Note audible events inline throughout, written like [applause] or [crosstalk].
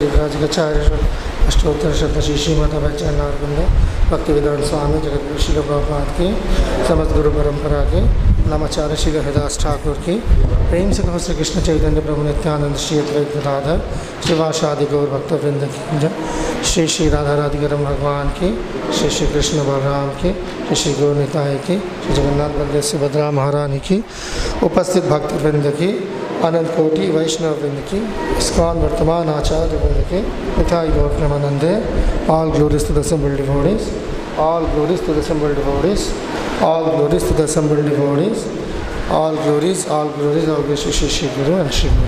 राजगाचार्य अष्टोत्तर शतशी श्रीमदवैचनारविंद भक्ति विधान स्वामी जगत शिल प्रभुपाद की समस्त गुरु परंपरा के नमाचार्य श्री हरिदास ठाकुर की प्रेम से कहो श्री कृष्ण चैतन्य प्रभु नित्यानंद श्री अद्वैत राधा शिवाशादि गौर भक्त वृंद श्री श्री राधा राधिकरम भगवान की श्री श्री कृष्ण बलराम की श्री श्री गौर निताय की श्री जगन्नाथ बलदेव सुभद्रा महारानी की उपस्थित भक्त वृंद की अनंत कोटि वैष्णव वृंद की स्कॉन वर्तमान आचार्य वृंद के यथा गौक्रमानंद all glorious to the assembled devotees all glorious to the assembled devotees all glorious to the assembled devotees all glorious all glorious all glorious Shri Shri Guru and Shri गुरु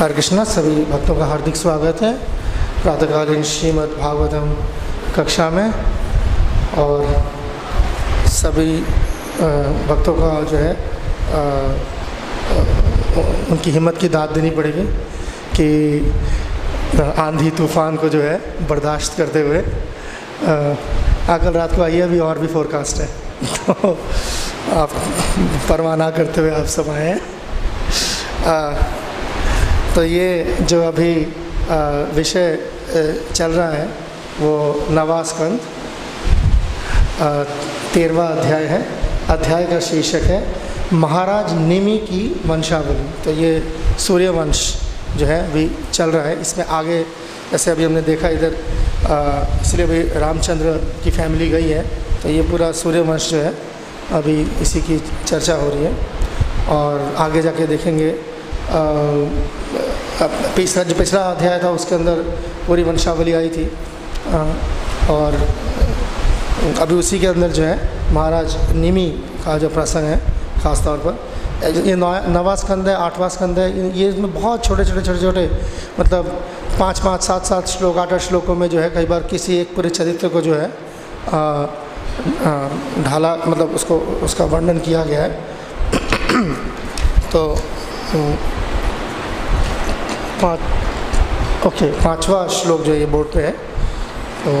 हरे कृष्णा सभी भक्तों का हार्दिक स्वागत है। प्रातकालीन श्रीमद् भागवतम कक्षा में और सभी भक्तों का जो है उनकी हिम्मत की दाद देनी पड़ेगी कि आंधी तूफ़ान को जो है, बर्दाश्त करते हुए आकल रात को आइए, अभी और भी फोरकास्ट है। [laughs] तो आप परवाह ना करते हुए आप सब आए तो ये जो अभी विषय चल रहा है, वो नवास्कंद तेरवा अध्याय है। अध्याय का शीर्षक है, महाराज निमि की वंशावली। तो ये सूर्यवंश जो है, अभी चल रहा है। इसमें आगे, जैसे अभी हमने देखा इधर इसलिए अभी रामचंद्र की फैमिली गई है तो ये पूरा सूर्यवंश जो है, अभी इसी की चर्चा हो रही है। और आगे जाके देखेंगे पिछला जो पिछला अध्याय था, उसके अंदर पूरी वंशावली आई थी। और अभी उसी के अंदर जो है महाराज निमी का जो प्रसंग है, ख़ास तौर पर। ये नवा स्कंद है, आठवां स्कंद है ये इसमें बहुत छोटे छोटे छोटे छोटे मतलब पाँच पाँच, सात सात श्लोक, आठ आठ श्लोकों में जो है कई बार किसी एक पूरे चरित्र को जो है ढाला मतलब उसको, उसका वर्णन किया गया है। [clears throat] तो पाँच, ओके, पांचवा श्लोक जो ये बोर्ड पे है तो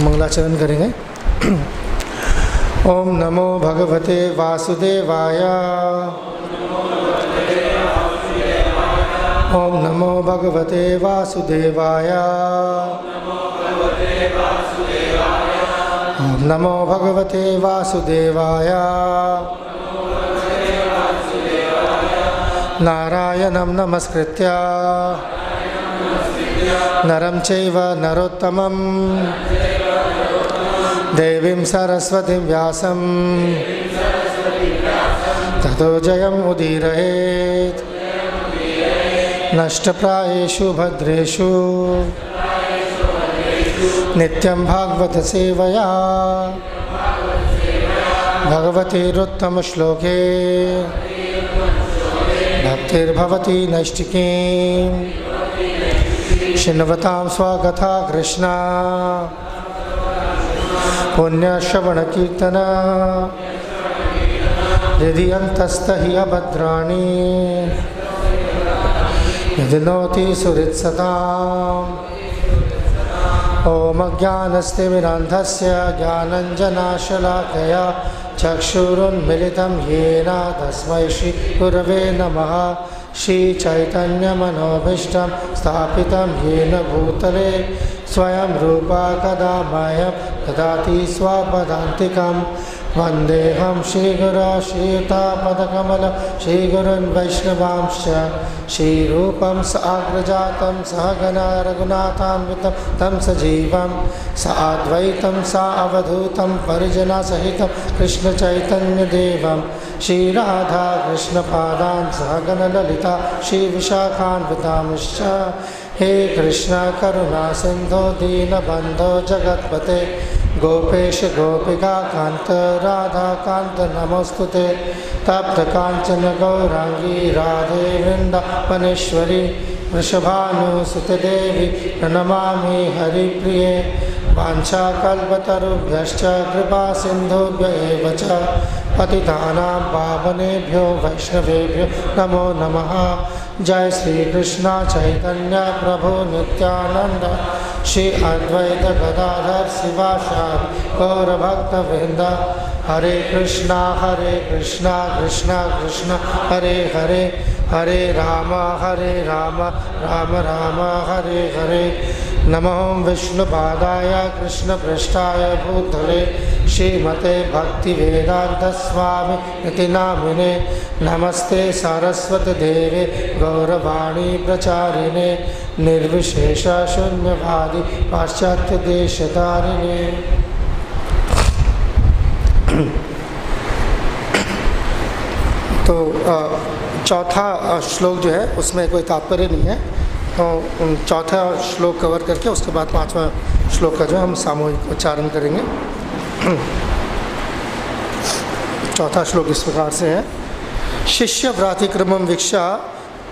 मंगलाचरण करेंगे। [clears throat] ओम नमो भगवते वासुदेवाय। ओम नमो भगवते वासुदेवाय। ओम नमो भगवते वासुदेवाय। नारायणं नमस्कृत्य। नरं चैव नरोत्तमं देवीं सरस्वतीं व्यासं ततो जयम् उदीरयेत् नष्टप्रायेषु भद्रेषु नित्यं भागवतसेवया भगवतीरुत्तमश्लोके भक्तिर्भवति नैष्टिकीं शृण्वतां स्वकथा कृष्णा पुण्यश्रवणकीर्तना। यदि अन्तस्त हि अभद्राणि यदि नोति सुहृत्सताम् ॐ अज्ञानस्तिमिरान्धस्य ज्ञानञ्जनाशलाकया चक्षुरुन्मिलितं येन तस्मै श्रीगुरवे नमः। श्रीचैतन्यमनोभीष्टं स्थापितं येन भूतले। स्वयं रूपा कदा मह्यं ददाति स्वपदान्तिकं। वन्देऽहं श्रीगुरा श्रीयुतापदकमलं श्रीगुरुन् वैष्णवांश्च। श्रीरूपं स अग्रजातं सहगना रघुनाथान्वितं, तं सजीवं स अद्वैतं सा अवधूतं, परिजनसहितं, कृष्णचैतन्यदेवं। श्रीराधा कृष्णपादान् सहगणललिता श्रीविशाखान्वितांश्च। हे कृष्ण करुणा सिन्धो दीनबन्धो जगत्पते। गोपेश गोपिका कान्त, राधा कान्त नमोऽस्तु ते तप्त काञ्चन गौराङ्गी, राधे वृन्दावनेश्वरी वृषभानुसुतदेवी प्रणमामि हरिप्रिये। वाञ्छाकल्पतरुभ्यश्च कृपा सिन्धुभ्य एव च। पतितानां पावनेभ्यो, वैष्णवेभ्यो, नमो नमः। जय श्री कृष्ण चैतन्य प्रभु नित्यानंद श्री अद्वैत गदाधर शिवाचार गौर भक्त वृंद हरे कृष्णा हरे कृष्णा कृष्णा कृष्णा, हरे हरे हरे राम हरे राम राम राम, हरे हरे। नमो विष्णुपादाय, कृष्णपृष्ठाय, भूतले, श्रीमते भक्तिवेदान्तस्वामी नामिने। नमस्ते सरस्वतीदेवे गौरवाणी प्रचारिणे, निर्विशेषशून्यवादी पाश्चात्यदेशतारिणे तो चौथा श्लोक जो है, उसमें कोई तात्पर्य नहीं है। तो चौथा श्लोक कवर करके उसके बाद पांचवा श्लोक का जो हम सामूहिक उच्चारण करेंगे। चौथा श्लोक इस प्रकार से है। शिष्य व्रातिक्रम वीक्षा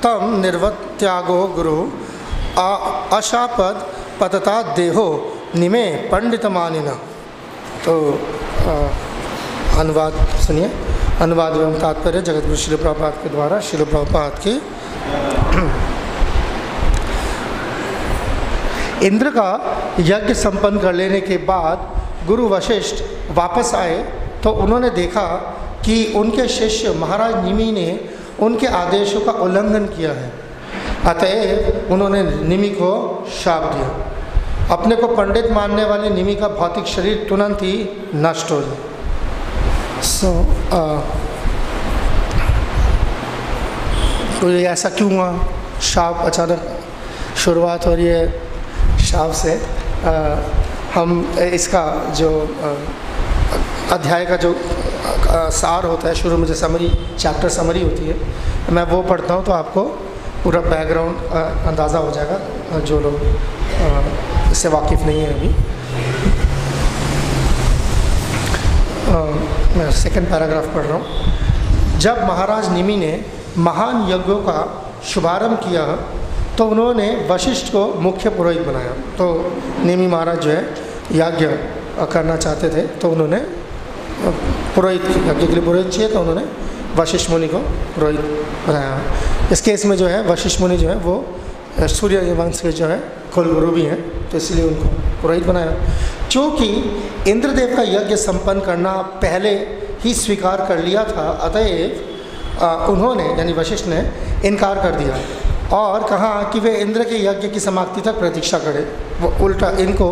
तम निर्वत्यागो गुरु, आ, अशापद पतता देहो, निमे पंडित मानिना तो अनुवाद, सुनिए। अनुवाद एवं तात्पर्य जगत गुरु शिल प्रभात के द्वारा शिल प्रभात की इंद्र का यज्ञ संपन्न कर लेने के बाद गुरु वशिष्ठ वापस आए तो उन्होंने देखा कि उनके शिष्य महाराज निमि ने उनके आदेशों का उल्लंघन किया है। अतएव उन्होंने निमि को शाप दिया। अपने को पंडित मानने वाले निमि का भौतिक शरीर तुरंत ही नष्ट हो जाए uh, तो ये ऐसा क्यों हुआ? शाप अचानक शुरुआत हो रही है शाप से। Uh, हम इसका जो uh, अध्याय का जो सार होता है शुरू में जो समरी चैप्टर समरी होती है मैं वो पढ़ता हूँ तो आपको पूरा बैकग्राउंड अंदाज़ा हो जाएगा जो लोग इससे वाकिफ़ नहीं है अभी। मैं सेकंड पैराग्राफ पढ़ रहा हूँ। जब महाराज निमि ने महान यज्ञों का शुभारंभ किया तो उन्होंने वशिष्ठ को मुख्य पुरोहित बनाया। तो निमि महाराज जो है, यज्ञ करना चाहते थे तो उन्होंने, पुरोहित, यज्ञ के लिए पुरोहित चाहिए तो उन्होंने वशिष्ठ मुनि को पुरोहित बनाया। इस केस में जो है, वशिष्ठ मुनि जो है, वो सूर्य वंश के जो है कुल गुरु भी हैं तो इसलिए उनको पुरोहित बनाया। क्योंकि इंद्रदेव का यज्ञ संपन्न करना पहले ही स्वीकार कर लिया था, अतएव उन्होंने, यानी वशिष्ठ ने इनकार कर दिया। और कहा कि वे इंद्र के यज्ञ की समाप्ति तक प्रतीक्षा करें। वो उल्टा इनको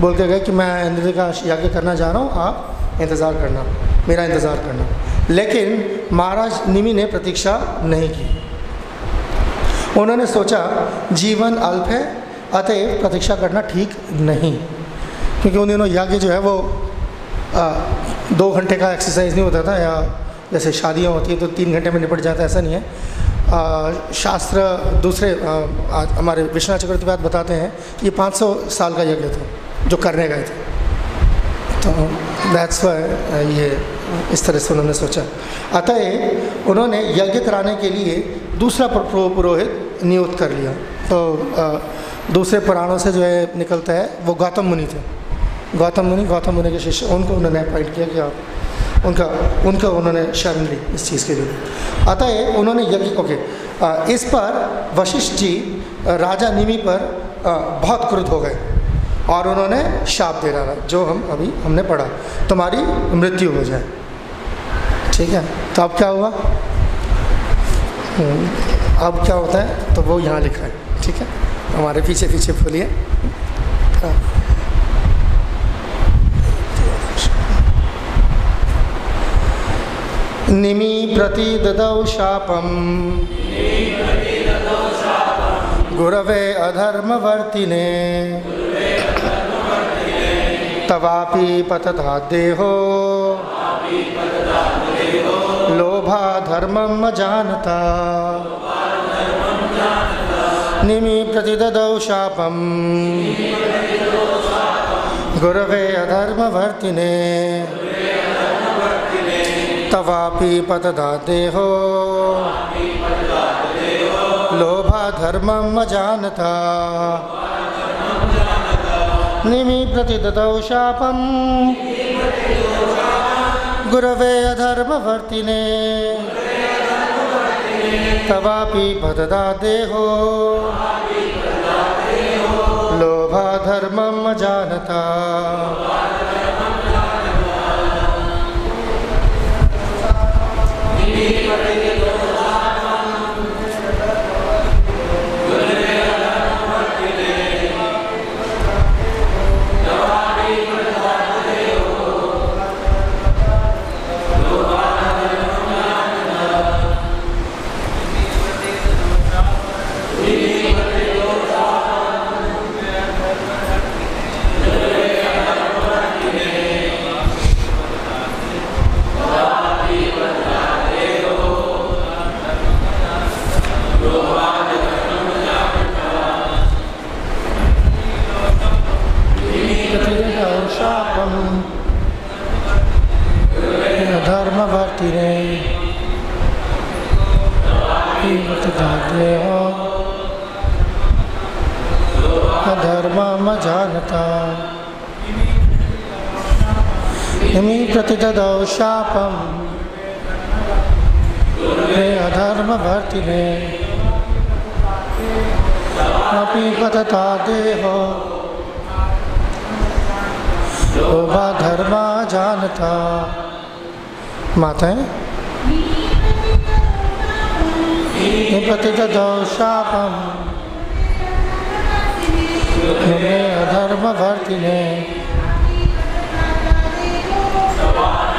बोलते गए कि मैं इंद्र का यज्ञ करना जा रहा हूँ, आप इंतज़ार करना, मेरा इंतज़ार करना। लेकिन महाराज निमि ने प्रतीक्षा नहीं की। उन्होंने सोचा जीवन अल्प है अतएव प्रतीक्षा करना ठीक नहीं। क्योंकि उन दिनों यज्ञ जो है वो आ, दो घंटे का एक्सरसाइज नहीं होता था या जैसे शादियाँ होती हैं तो तीन घंटे में निपट जाता है ऐसा नहीं है। आ, शास्त्र दूसरे हमारे विश्वनाथ चक्रवर्ती बात बताते हैं ये 500 साल का यज्ञ था जो करने गए थे। तो दैट्स वाई ये इस तरह से उन्होंने सोचा। अतः उन्होंने यज्ञ कराने के लिए दूसरा पुरोहित नियुक्त कर लिया। तो दूसरे पुराणों से जो है निकलता है, वो गौतम मुनि थे। गौतम मुनि गौतम मुनि के शिष्य, उनको उन्होंने अपॉइंट किया कि आप उनका उनका उन्होंने शरण ली इस चीज़ के लिए। अतः उन्होंने यज्ञ, ओके इस पर वशिष्ठ जी राजा निमी पर बहुत क्रुद्ध हो गए और उन्होंने शाप दे डाला, जो हम अभी हमने पढ़ा। तुम्हारी मृत्यु हो जाए। ठीक है? तो अब क्या हुआ? अब क्या होता है? तो वो यहाँ लिखा है, ठीक है? हमारे पीछे पीछे खोलिए निमि प्रति ददौ शापम। गुरवे अधर्मवर्तिने। तवापि पतधा देहो। लोभा धर्मम जानता। निमि प्रतिददौ शापम। गुरवे अधर्मवर्तिने। तवापि पतदा देहो लोभा धर्मम जानता। निमि प्रतिददौ शापम। गुरवे अधर्मवर्तिने। तवापि भददा देहो। लोभा धर्मम जानता इमी प्रतिदौ शापम हे अधर्मवर्तिने अपि पतता देहो। शोभा धर्मा जानता। माताएँ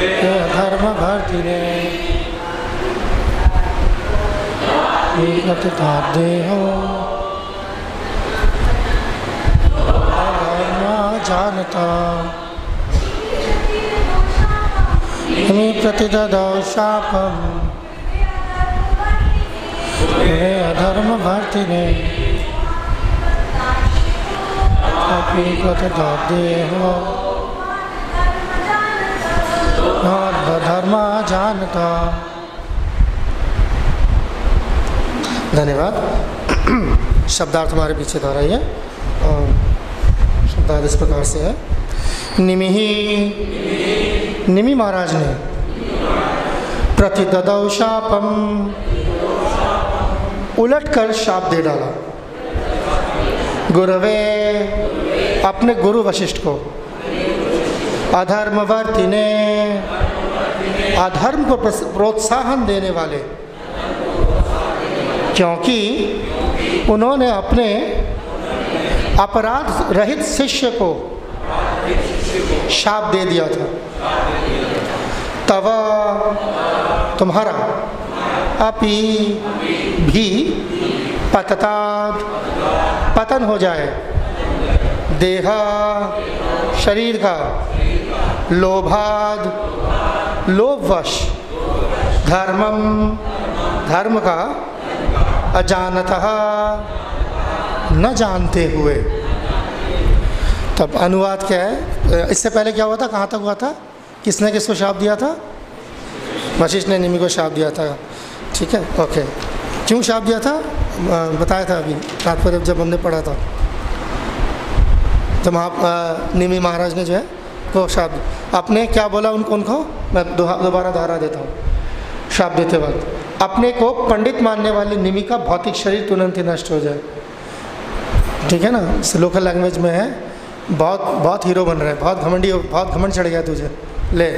धर्म भर्तिने देहो जानता प्रतिदौ शापम हे। अधर्म भर्तिने देहो धर्म जानता। धन्यवाद। [clears throat] शब्दार्थ हमारे पीछे दोहराइए और शब्दार्थ इस प्रकार से है। निमिही। निमि महाराज ने प्रतिदौ शापम उलट कर शाप दे डाला। गुरवे, अपने गुरु वशिष्ठ को अधर्मवर्ती ने अधर्म को प्रोत्साहन देने वाले। क्योंकि उन्होंने अपने अपराध रहित शिष्य को शाप दे दिया था। तब तुम्हारा, अपी भी पतताद पतन हो जाए। देहा, शरीर का लोभाद, लोभवश धर्मम धर्म का अजानतः न जानते हुए। तब अनुवाद क्या है? इससे पहले क्या हुआ था? कहाँ तक हुआ था? किसने किसको शाप दिया था? वशिष्ठ ने निमी को शाप दिया था। ठीक है? ओके। क्यों शाप दिया था? बताया था अभी। रात पर जब हमने पढ़ा था। तो आप निमि महाराज ने जो है वो शाप आपने क्या बोला उनको उनको मैं दोबारा दोहरा देता हूँ। शाप देते वक्त। अपने को पंडित मानने वाली निमि का भौतिक शरीर तुरंत ही नष्ट हो जाए। ठीक है ना? इस लोकल लैंग्वेज में है। बहुत बहुत हीरो बन रहा है। बहुत घमंडी बहुत घमंड चढ़ गया तुझे। ले।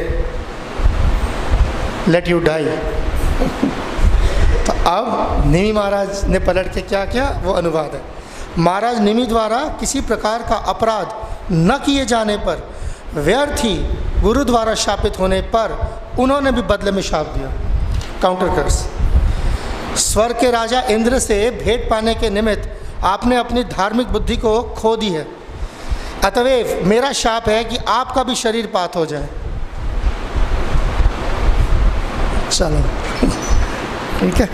लेट यू डाई तो अब निमि महाराज ने पलट के क्या किया? वो अनुवाद है। महाराज निमि द्वारा किसी प्रकार का अपराध न किए जाने पर व्यर्थी गुरु द्वारा शापित होने पर उन्होंने भी बदले में शाप दिया। काउंटर कर्स स्वर के राजा इंद्र से भेंट पाने के निमित्त आपने अपनी धार्मिक बुद्धि को खो दी है। अतवेव मेरा शाप है कि आपका भी शरीर पात हो जाए। चलो। ठीक है।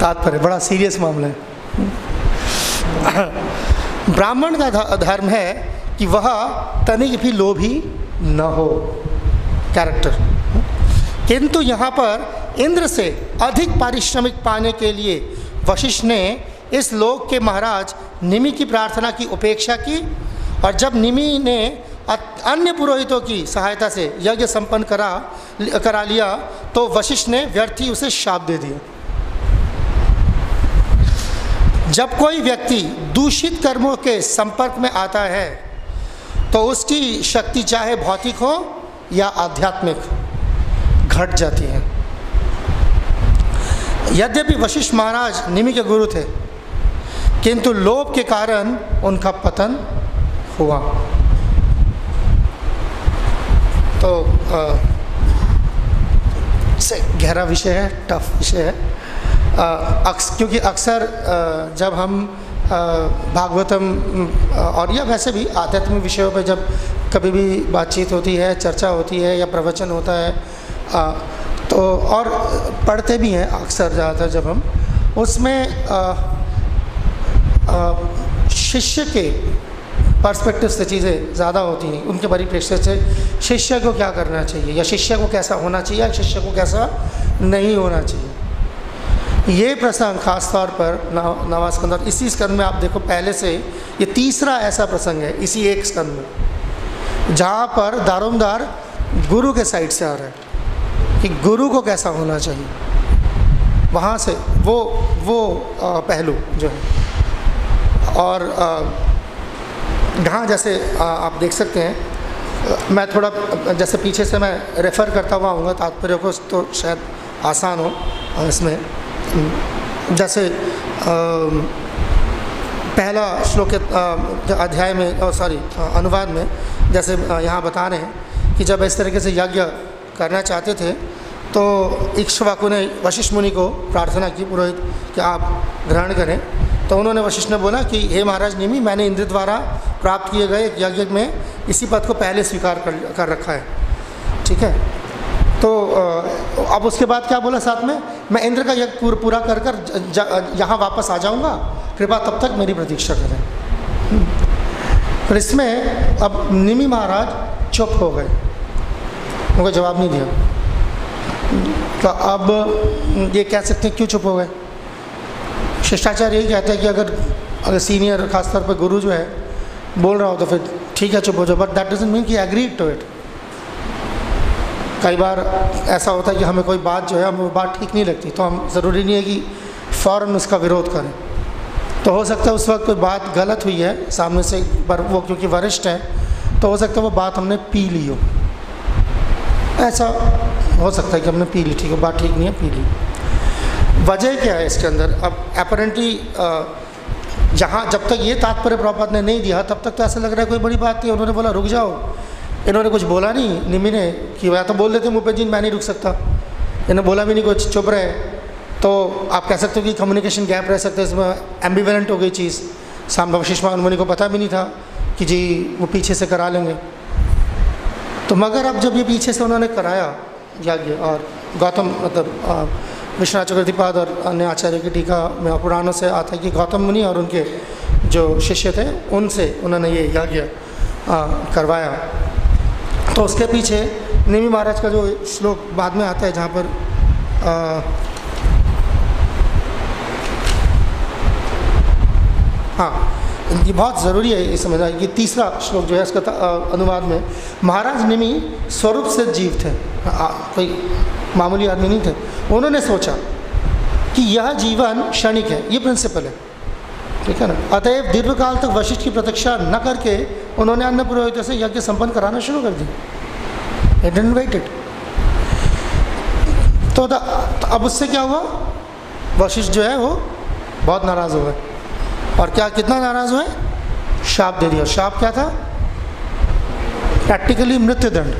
तात्पर्य, बड़ा सीरियस मामला है। ब्राह्मण का धर्म है कि वह तनिक भी लोभी न हो। कैरेक्टर किंतु यहाँ पर इंद्र से अधिक पारिश्रमिक पाने के लिए वशिष्ठ ने इस लोक के महाराज निमि की प्रार्थना की उपेक्षा की और जब निमि ने अन्य पुरोहितों की सहायता से यज्ञ संपन्न करा करा लिया तो वशिष्ठ ने व्यर्थ उसे शाप दे दिया। जब कोई व्यक्ति दूषित कर्मों के संपर्क में आता है तो उसकी शक्ति चाहे भौतिक हो या आध्यात्मिक घट जाती है। यद्यपि वशिष्ठ महाराज निमि के गुरु थे किंतु लोभ के कारण उनका पतन हुआ। तो आ, से गहरा विषय है टफ विषय है। अक्स क्योंकि अक्सर जब हम भागवतम और या वैसे भी आध्यात्मिक विषयों पर जब कभी भी बातचीत होती है, चर्चा होती है या प्रवचन होता है तो और पढ़ते भी हैं अक्सर ज़्यादातर जब हम, उसमें शिष्य के पर्सपेक्टिव से चीज़ें ज़्यादा होती हैं, उनके परिप्रेक्ष्य से शिष्य को क्या करना चाहिए, या शिष्य को कैसा होना चाहिए या शिष्य को कैसा नहीं होना चाहिए। ये प्रसंग खास तौर पर नवा स्कंद और इसी स्कंद में आप देखो, पहले से ये तीसरा ऐसा प्रसंग है, इसी एक स्कंद में, जहाँ पर दारोमदार गुरु के साइड से आ रहा है कि गुरु को कैसा होना चाहिए। वहाँ से वो वो पहलू जो है, और यहाँ जैसे आप देख सकते हैं मैं थोड़ा जैसे पीछे से मैं रेफ़र करता हुआ आऊँगा, तात्पर्य को तो शायद आसान हो इसमें। जैसे पहला श्लोक अध्याय में सॉरी अनुवाद में जैसे यहाँ बता रहे हैं कि जब इस तरीके से यज्ञ करना चाहते थे तो इक्ष्वाकु ने वशिष्ठ मुनि को प्रार्थना की पुरोहित कि आप ग्रहण करें। तो उन्होंने वशिष्ठ ने बोला कि, हे महाराज निमी, मैंने इंद्र द्वारा प्राप्त किए गए यज्ञ में इसी पद को पहले स्वीकार कर कर रखा है। ठीक है? तो अब उसके बाद क्या बोला साथ में? मैं इंद्र का यज्ञ पूर, पूरा कर कर यहाँ वापस आ जाऊँगा। कृपा तब तक मेरी प्रतीक्षा करें। फिर इसमें अब निमी महाराज चुप हो गए। उनको जवाब नहीं दिया। तो अब ये कह सकते हैं क्यों चुप हो गए? शिष्टाचार यही कहता है कि अगर अगर सीनियर खासतौर पर गुरु जो है बोल रहा हो तो फिर ठीक है चुप हो जाओ। बट दैट डजेंट मीन कि एग्रीड टू इट कई बार ऐसा होता है कि हमें कोई बात जो है, हमें वो बात ठीक नहीं लगती तो हम ज़रूरी नहीं है कि फ़ौर उसका विरोध करें। तो हो सकता है उस वक्त कोई बात गलत हुई है, सामने से पर वो क्योंकि वरिष्ठ है तो हो सकता है वो बात हमने पी ली हो। ऐसा हो सकता है कि हमने पी ली, ठीक है बात ठीक नहीं है, पी ली। वजह क्या है इसके अंदर? अब अपरेंटली जहाँ जब तक ये तात्पर्य प्रॉपर ने नहीं दिया, तब तक तो ऐसा लग रहा है कोई बड़ी बात नहीं उन्होंने बोला, रुक जाओ। इन्होंने कुछ बोला नहीं निमी ने कि वह तो बोल देते मुँह पे जी मैं नहीं रुक सकता। इन्हें बोला भी नहीं कुछ, चुप रहे। तो आप कह सकते हो कि कम्युनिकेशन गैप रह सकते इसमें एम्बिवेलेंट हो गई चीज़। साम सुषमा मुनि को पता भी नहीं था कि जी, वो पीछे से करा लेंगे। तो मगर अब जब ये पीछे से उन्होंने कराया, यज्ञ और गौतम मतलब विश्वनाथ चक्रतिपाद और अन्य आचार्य की टीका में पुराणों से आता है कि गौतम मुनि और उनके जो शिष्य थे, उनसे उन्होंने ये यज्ञ करवाया। तो उसके पीछे निमी महाराज का जो श्लोक बाद में आता है जहाँ पर आ, हाँ ये बहुत ज़रूरी है ये समझना ये तीसरा श्लोक जो है इसका अनुवाद में महाराज निमी स्वरूप से जीव थे। आ, कोई मामूली आदमी नहीं थे। उन्होंने सोचा कि यह जीवन क्षणिक है ये प्रिंसिपल है। ठीक है ना? अतएव दीर्घकाल तक वशिष्ठ की प्रतीक्षा न करके उन्होंने अन्य पुरोहितों से यज्ञ संपन्न कराना शुरू कर दिया। वेटेड तो, तो अब उससे क्या हुआ? वशिष्ठ जो है वो बहुत नाराज़ हो गए। और क्या कितना नाराज़ हुए? शाप दे दिया। शाप क्या था? प्रैक्टिकली मृत्युदंड।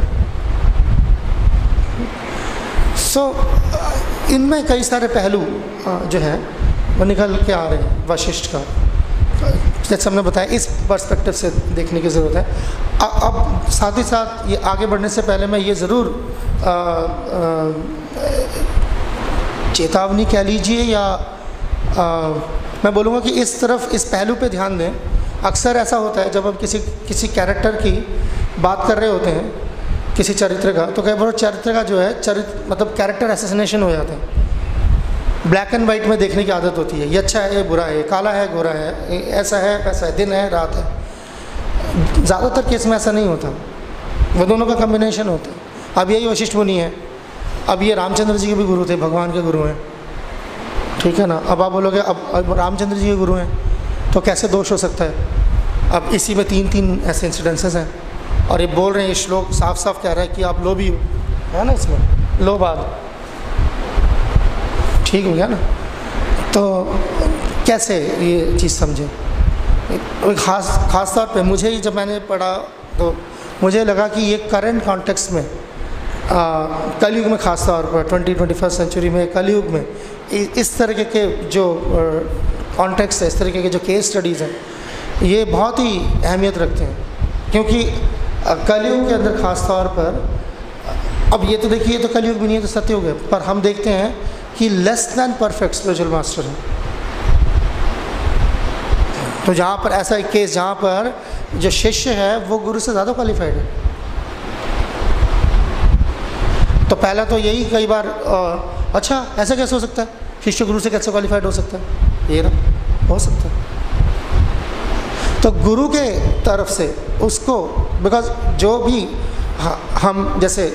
सो so, इनमें कई सारे पहलू जो हैं वो निकल के आ रहे हैं वशिष्ठ का। जैसे हमने बताया इस पर्सपेक्टिव से देखने की ज़रूरत है। अब साथ ही साथ ये आगे बढ़ने से पहले मैं ये ज़रूर चेतावनी कह लीजिए या आ, मैं बोलूँगा कि इस तरफ़ इस पहलू पे ध्यान दें। अक्सर ऐसा होता है जब हम किसी किसी कैरेक्टर की बात कर रहे होते हैं किसी चरित्र का तो कई बार चरित्र का जो है चरित्र मतलब कैरेक्टर एसेसिनेशन हो जाता है। ब्लैक एंड वाइट में देखने की आदत होती है। ये अच्छा है ये बुरा है काला है गोरा है ऐसा है वैसा है दिन है रात है। ज़्यादातर केस में ऐसा नहीं होता। वो दोनों का कम्बिनेशन होता है। अब यही वशिष्ठ मुनि है। अब ये रामचंद्र जी के भी गुरु थे भगवान के गुरु हैं। ठीक है ना? अब आप बोलोगे अब, अब रामचंद्र जी के गुरु हैं तो कैसे दोष हो सकता है? अब इसी में तीन तीन ऐसे इंसिडेंसेस हैं। और ये बोल रहे हैं ये श्लोक साफ़ साफ़ कह रहा है कि आप लोभी हो। है ना इसमें? लोभाद ठीक हो गया ना? तो कैसे ये चीज़ समझे? खास खास तौर पे मुझे ही जब मैंने पढ़ा तो मुझे लगा कि ये करंट कॉन्टेक्स्ट में कलयुग में ख़ास तौर पर ट्वेंटी ट्वेंटी फ़र्स्ट सेंचुरी में, कलयुग में इस तरीके के जो कॉन्टेक्स्ट है, इस तरीके के जो केस स्टडीज़ हैं, ये बहुत ही अहमियत रखते हैं। क्योंकि कलयुग के अंदर ख़ास तौर पर, अब ये तो देखिए तो कलयुग भी नहीं है तो सत्ययुग है पर हम देखते हैं कि less than perfect spiritual master है। तो जहाँ पर ऐसा एक केस जहाँ पर जो शिष्य है वो गुरु से ज़्यादा क्वालिफाइड है। तो पहला तो यही कई बार आ, अच्छा ऐसा कैसे हो सकता है? शिष्य गुरु से कैसे क्वालिफाइड हो सकता है? ये ना हो सकता है। तो गुरु के तरफ़ से उसको बिकॉज़ जो भी हम जैसे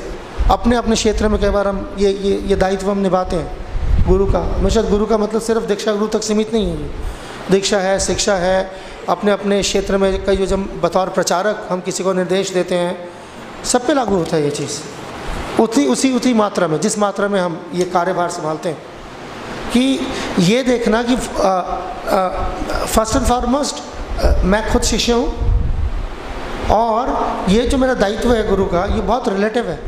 अपने अपने क्षेत्र में कई बार हम ये ये ये दायित्व हम निभाते हैं। गुरु का हमेशा गुरु का मतलब सिर्फ़ दीक्षा गुरु तक सीमित नहीं है दीक्षा है, शिक्षा है, अपने अपने क्षेत्र में कई जो जब बतौर प्रचारक हम किसी को निर्देश देते हैं, सब पे लागू होता है ये चीज़। उसी उसी उसी मात्रा में, जिस मात्रा में हम ये कार्यभार संभालते हैं कि ये देखना कि फ़र्स्ट एंड फॉरमोस्ट मैं खुद शिष्य हूँ और ये जो मेरा दायित्व है गुरु का, ये बहुत रिलेटिव है।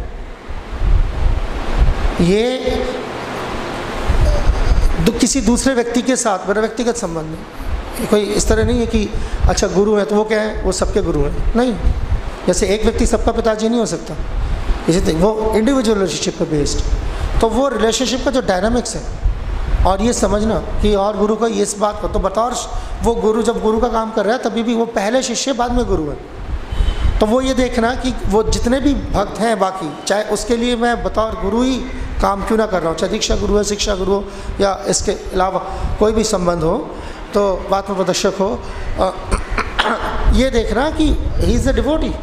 ये किसी दूसरे व्यक्ति के साथ, मेरा व्यक्तिगत संबंध नहीं। कोई इस तरह नहीं है कि अच्छा गुरु है तो वो क्या है? वो सबके गुरु हैं। नहीं। जैसे एक व्यक्ति सबका पिताजी नहीं हो सकता। इसी वो इंडिविजुअल रिलेशनशिप पे बेस्ड तो वो रिलेशनशिप का जो डायनामिक्स है, और ये समझना कि और गुरु का ये इस बात को तो बतौर वो गुरु जब गुरु का काम कर रहा है, तभी भी वो पहले शिष्य, बाद में गुरु है। तो वो ये देखना कि वो जितने भी भक्त हैं बाकी, चाहे उसके लिए मैं बतौर गुरु ही काम क्यों ना कर रहा हूँ? चाहे दीक्षा गुरु है शिक्षा गुरु हो या इसके अलावा कोई भी संबंध हो तो बात में प्रदर्शक हो [clears throat] ये देखना कि ही इज़ अ डिवोटी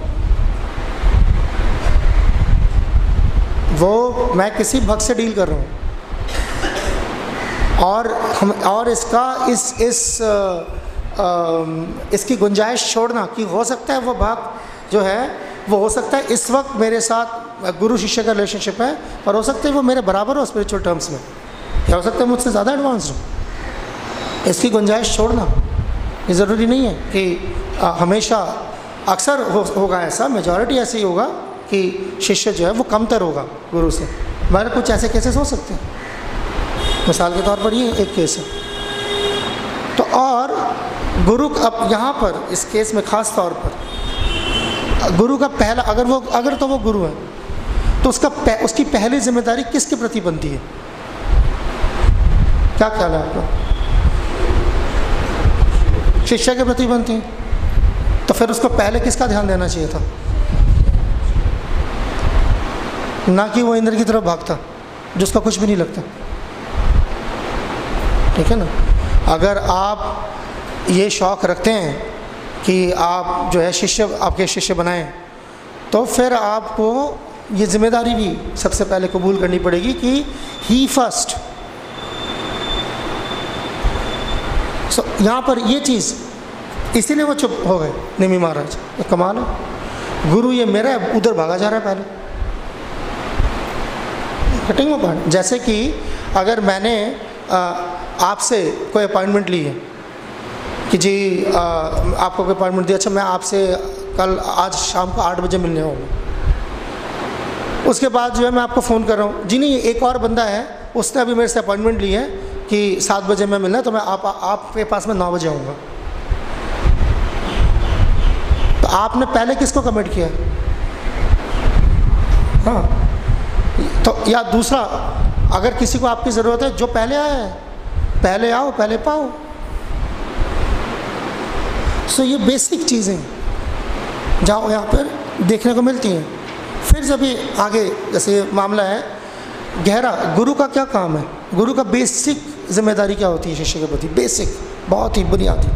वो मैं किसी भक्त से डील कर रहा हूँ। और हम और इसका इस इस आ, आ, इसकी गुंजाइश छोड़ना कि हो सकता है वो भक्त जो है वो हो सकता है इस वक्त मेरे साथ गुरु शिष्य का रिलेशनशिप है और हो सकता है वो मेरे बराबर हो स्पिरिचुअल टर्म्स में। या हो सकता है मुझसे ज़्यादा एडवांस हो। इसकी गुंजाइश छोड़ना ये ज़रूरी नहीं है कि आ, हमेशा अक्सर हो, होगा ऐसा मेजॉरिटी ऐसे ही होगा कि शिष्य जो है वो कमतर होगा गुरु से। मगर कुछ ऐसे केसेस हो सकते हैं। मिसाल के तौर पर ये एक केस है। तो और गुरु अब यहाँ पर इस केस में ख़ास तौर पर गुरु का पहला अगर वो अगर तो वो गुरु है तो उसका पह, उसकी पहली ज़िम्मेदारी किसके प्रति बनती है? क्या ख्याल है आपका? शिष्य के प्रति बनती है? तो फिर उसको पहले किसका ध्यान देना चाहिए था? ना कि वो इंद्र की तरफ़ भागता जिसका कुछ भी नहीं लगता। ठीक है ना? अगर आप ये शौक़ रखते हैं कि आप जो है शिष्य, आपके शिष्य बनाएँ। तो फिर आपको ये ज़िम्मेदारी भी सबसे पहले कबूल करनी पड़ेगी कि ही फ़र्स्ट सो यहाँ पर ये चीज़, इसीलिए वो चुप हो गए निमी महाराज। कमाल है। गुरु ये मेरा उधर भागा जा रहा है पहले। कटिंग पॉइंट जैसे कि अगर मैंने आपसे कोई अपॉइंटमेंट ली है कि जी आ, आपको कोई अपॉइंटमेंट दिया? अच्छा मैं आपसे कल आज शाम को आठ बजे मिलने आऊँगा। उसके बाद जो है मैं आपको फ़ोन कर रहा हूँ। जी नहीं एक और बंदा है उसने अभी मेरे से अपॉइंटमेंट ली है कि सात बजे मैं मिलना है तो मैं आप आपके पास में नौ बजे आऊँगा। तो आपने पहले किसको कमिट किया? हाँ। तो या दूसरा अगर किसी को आपकी ज़रूरत है जो पहले आया है पहले आओ पहले पाओ। सो ये बेसिक चीज़ें जहाँ यहाँ पर देखने को मिलती हैं। फिर जब ये आगे, जैसे मामला है, गहरा, गुरु का क्या काम है? गुरु का बेसिक ज़िम्मेदारी क्या होती है शिष्य के प्रति? बेसिक बहुत ही बुनियादी।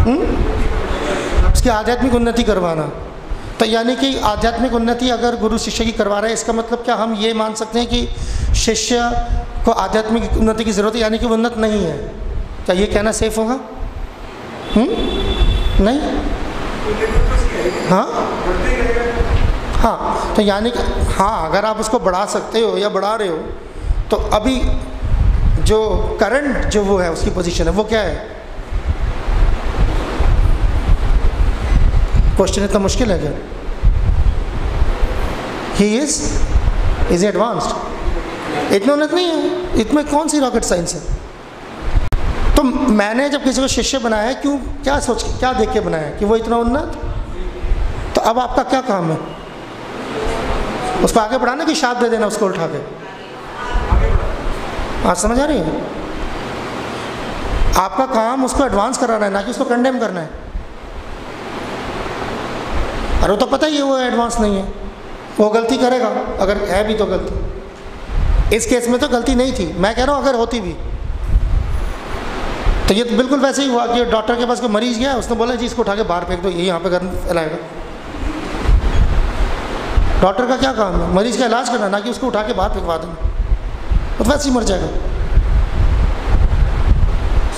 हम्म? उसकी आध्यात्मिक उन्नति करवाना। तो यानी कि आध्यात्मिक उन्नति अगर गुरु शिष्य की करवा रहा है, इसका मतलब क्या हम ये मान सकते हैं कि शिष्य को आध्यात्मिक उन्नति की ज़रूरत है? यानी कि उन्नत नहीं है। क्या ये कहना सेफ़ होगा? हुँ? नहीं? हाँ? हाँ तो यानी कि हाँ अगर आप उसको बढ़ा सकते हो या बढ़ा रहे हो तो अभी जो करंट जो वो है, उसकी पोजीशन है, वो क्या है? क्वेश्चन इतना मुश्किल है क्या? ही इज़ इज़ एडवांस्ड इतना उन्नत नहीं है। इसमें कौन सी रॉकेट साइंस है? तो मैंने जब किसी को शिष्य बनाया है क्यों, क्या सोच के क्या देख के बनाया कि वो इतना उन्नत? तो अब आपका क्या काम है? उसको आगे बढ़ाना कि शाप दे देना उसको उठा के आप समझ आ रही है? आपका काम उसको एडवांस कराना है, ना कि उसको कंडेम करना है। अरे तो पता ही है, वो एडवांस नहीं है। वो गलती करेगा, अगर है भी तो गलती। इस केस में तो गलती नहीं थी। मैं कह रहा हूँ, अगर होती भी। तो ये तो बिल्कुल वैसे ही हुआ कि डॉक्टर के पास कोई मरीज़ गया, उसने बोला, जी, इसको उठा के बाहर फेंक दो, ये यहाँ पे गर्म फैलाएगा डॉक्टर का क्या काम है? मरीज़ का इलाज करना ना कि उसको उठा के बाहर फेंकवा देना। तो वैसे ही मर जाएगा।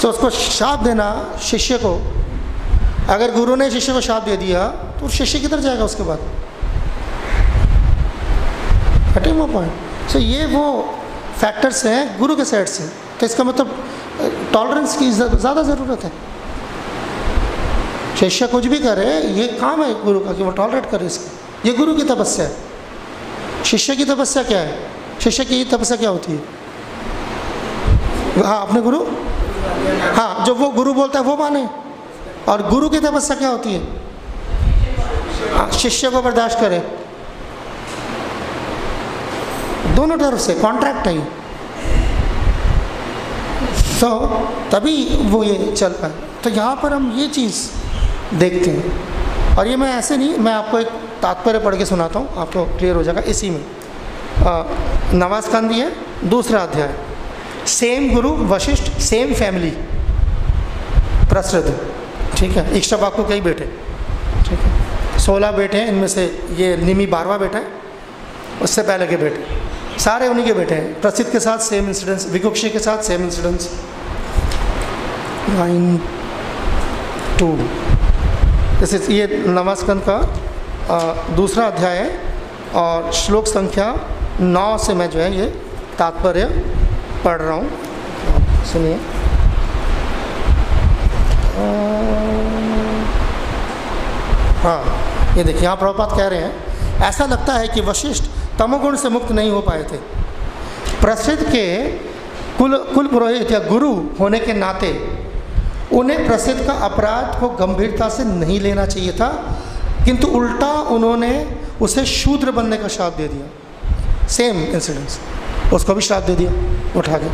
तो उसको शाप देना शिष्य को। अगर गुरु ने शिष्य को शाप दे दिया तो शिष्य किधर जाएगा उसके बाद? पॉइंट सो ये वो फैक्टर्स हैं, गुरु के साइड से। तो इसका मतलब टॉलरेंस की ज़्यादा ज़रूरत है। शिष्य कुछ भी करे ये काम है गुरु का कि वो टॉलरेट करे इसका। ये गुरु की तपस्या है। शिष्य की तपस्या क्या है? शिष्य की तपस्या क्या होती है? हाँ अपने गुरु? हाँ जो वो गुरु बोलता है वो माने। और गुरु की तपस्या क्या होती है? हाँ, शिष्य को बर्दाश्त करे। दोनों तरफ़ से कॉन्ट्रैक्ट है तो तभी वो ये चल पाए। तो यहाँ पर हम ये चीज़ देखते हैं। और ये मैं ऐसे नहीं, मैं आपको एक तात्पर्य पढ़ के सुनाता हूँ, आपको क्लियर हो जाएगा इसी में। नवाज़ नवास्कंदी है दूसरा अध्याय। सेम गुरु, वशिष्ठ, सेम फैमिली प्रसृत। ठीक है इक्ष्टा को कई बेटे। ठीक है, सोलह बेटे हैं, इनमें से ये निमी बारवा बेटा है, उससे पहले के बेटे। सारे उन्हीं के बेटे हैं। प्रसिद्ध के साथ सेम इंसिडेंस विकुक्षी के साथ सेम इंसिडेंस नाइन टू जैसे ये नवास्कंद का आ, दूसरा अध्याय है और श्लोक संख्या नौ से मैं जो है ये तात्पर्य पढ़ रहा हूँ। सुनिए। हाँ ये देखिए यहाँ प्रभुपात कह रहे हैं ऐसा लगता है कि वशिष्ठ तमोगुण से मुक्त नहीं हो पाए थे। प्रसिद्ध के कुल कुल पुरोहित या गुरु होने के नाते उन्हें प्रसिद्ध का अपराध को गंभीरता से नहीं लेना चाहिए था, किंतु उल्टा उन्होंने उसे शूद्र बनने का श्राप दे दिया। सेम इंसिडेंस उसको भी श्राप दे दिया, उठा के।